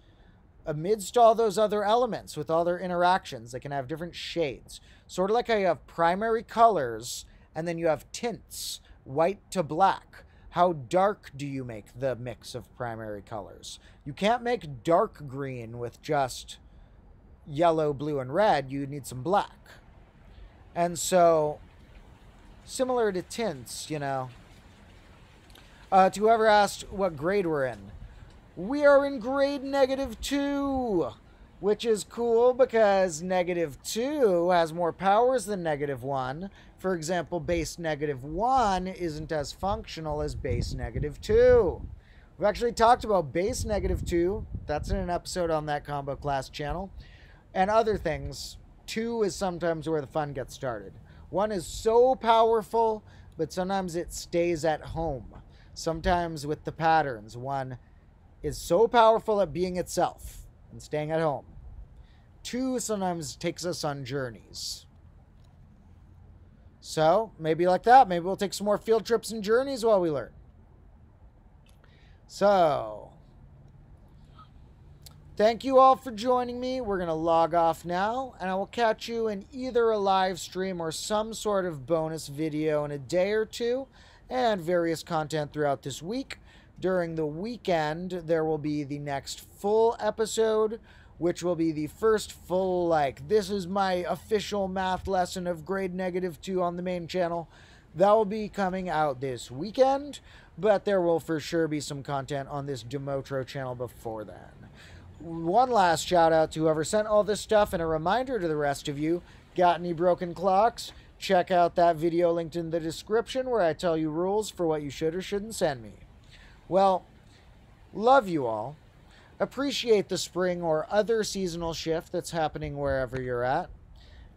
amidst all those other elements with all their interactions, they can have different shades. Sort of like how you have primary colors and then you have tints, white to black. How dark do you make the mix of primary colors? You can't make dark green with just yellow, blue, and red, you need some black. And so, similar to tints, you know. Uh, to whoever asked what grade we're in, we are in grade negative 2, which is cool because negative 2 has more powers than negative 1. For example, base negative 1 isn't as functional as base negative 2. We've actually talked about base negative 2. That's in an episode on that combo class channel. And other things. 2 is sometimes where the fun gets started. 1 is so powerful, but sometimes it stays at home. Sometimes with the patterns, 1 is so powerful at being itself and staying at home. 2 sometimes takes us on journeys. So, maybe like that. Maybe we'll take some more field trips and journeys while we learn. So, thank you all for joining me. We're going to log off now, and I will catch you in either a live stream or some sort of bonus video in a day or two, and various content throughout this week. During the weekend, there will be the next full episode, which will be the first full, like, this is my official math lesson of grade negative two on the main channel. That will be coming out this weekend but there will for sure be some content on this Domotro channel before then. One last shout out to whoever sent all this stuff, and a reminder to the rest of you got any broken clocks? Check out that video linked in the description where I tell you rules for what you should or shouldn't send me. Well, love you all. Appreciate the spring or other seasonal shift that's happening wherever you're at.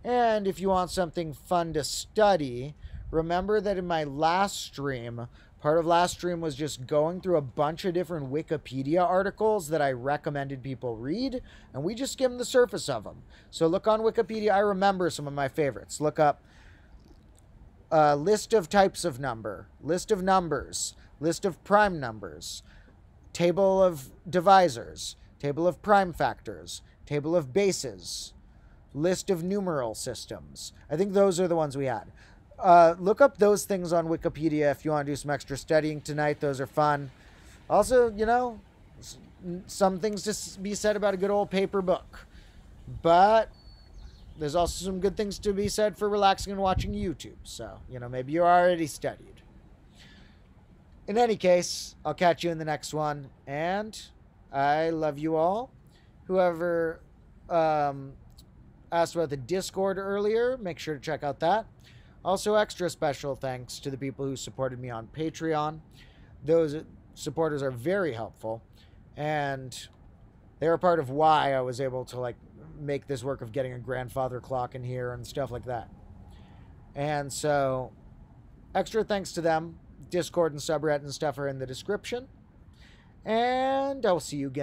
And if you want something fun to study, remember that in my last stream, Part of last stream was just going through a bunch of different Wikipedia articles that I recommended people read, and we just skimmed the surface of them. So look on Wikipedia. I remember some of my favorites. Look up uh, list of types of number, list of numbers, list of prime numbers, table of divisors, table of prime factors, table of bases, list of numeral systems. I think those are the ones we had. Uh, look up those things on Wikipedia if you want to do some extra studying tonight. Those are fun. Also, you know, some things to be said about a good old paper book. But there's also some good things to be said for relaxing and watching YouTube. So, you know, maybe you already studied. In any case, I'll catch you in the next one. And I love you all. Whoever um, asked about the Discord earlier, make sure to check out that. Also, extra special thanks to the people who supported me on Patreon. Those supporters are very helpful, and they're a part of why I was able to like make this work of getting a grandfather clock in here and stuff like that. And so, extra thanks to them. Discord and subreddit and stuff are in the description. And I'll see you again.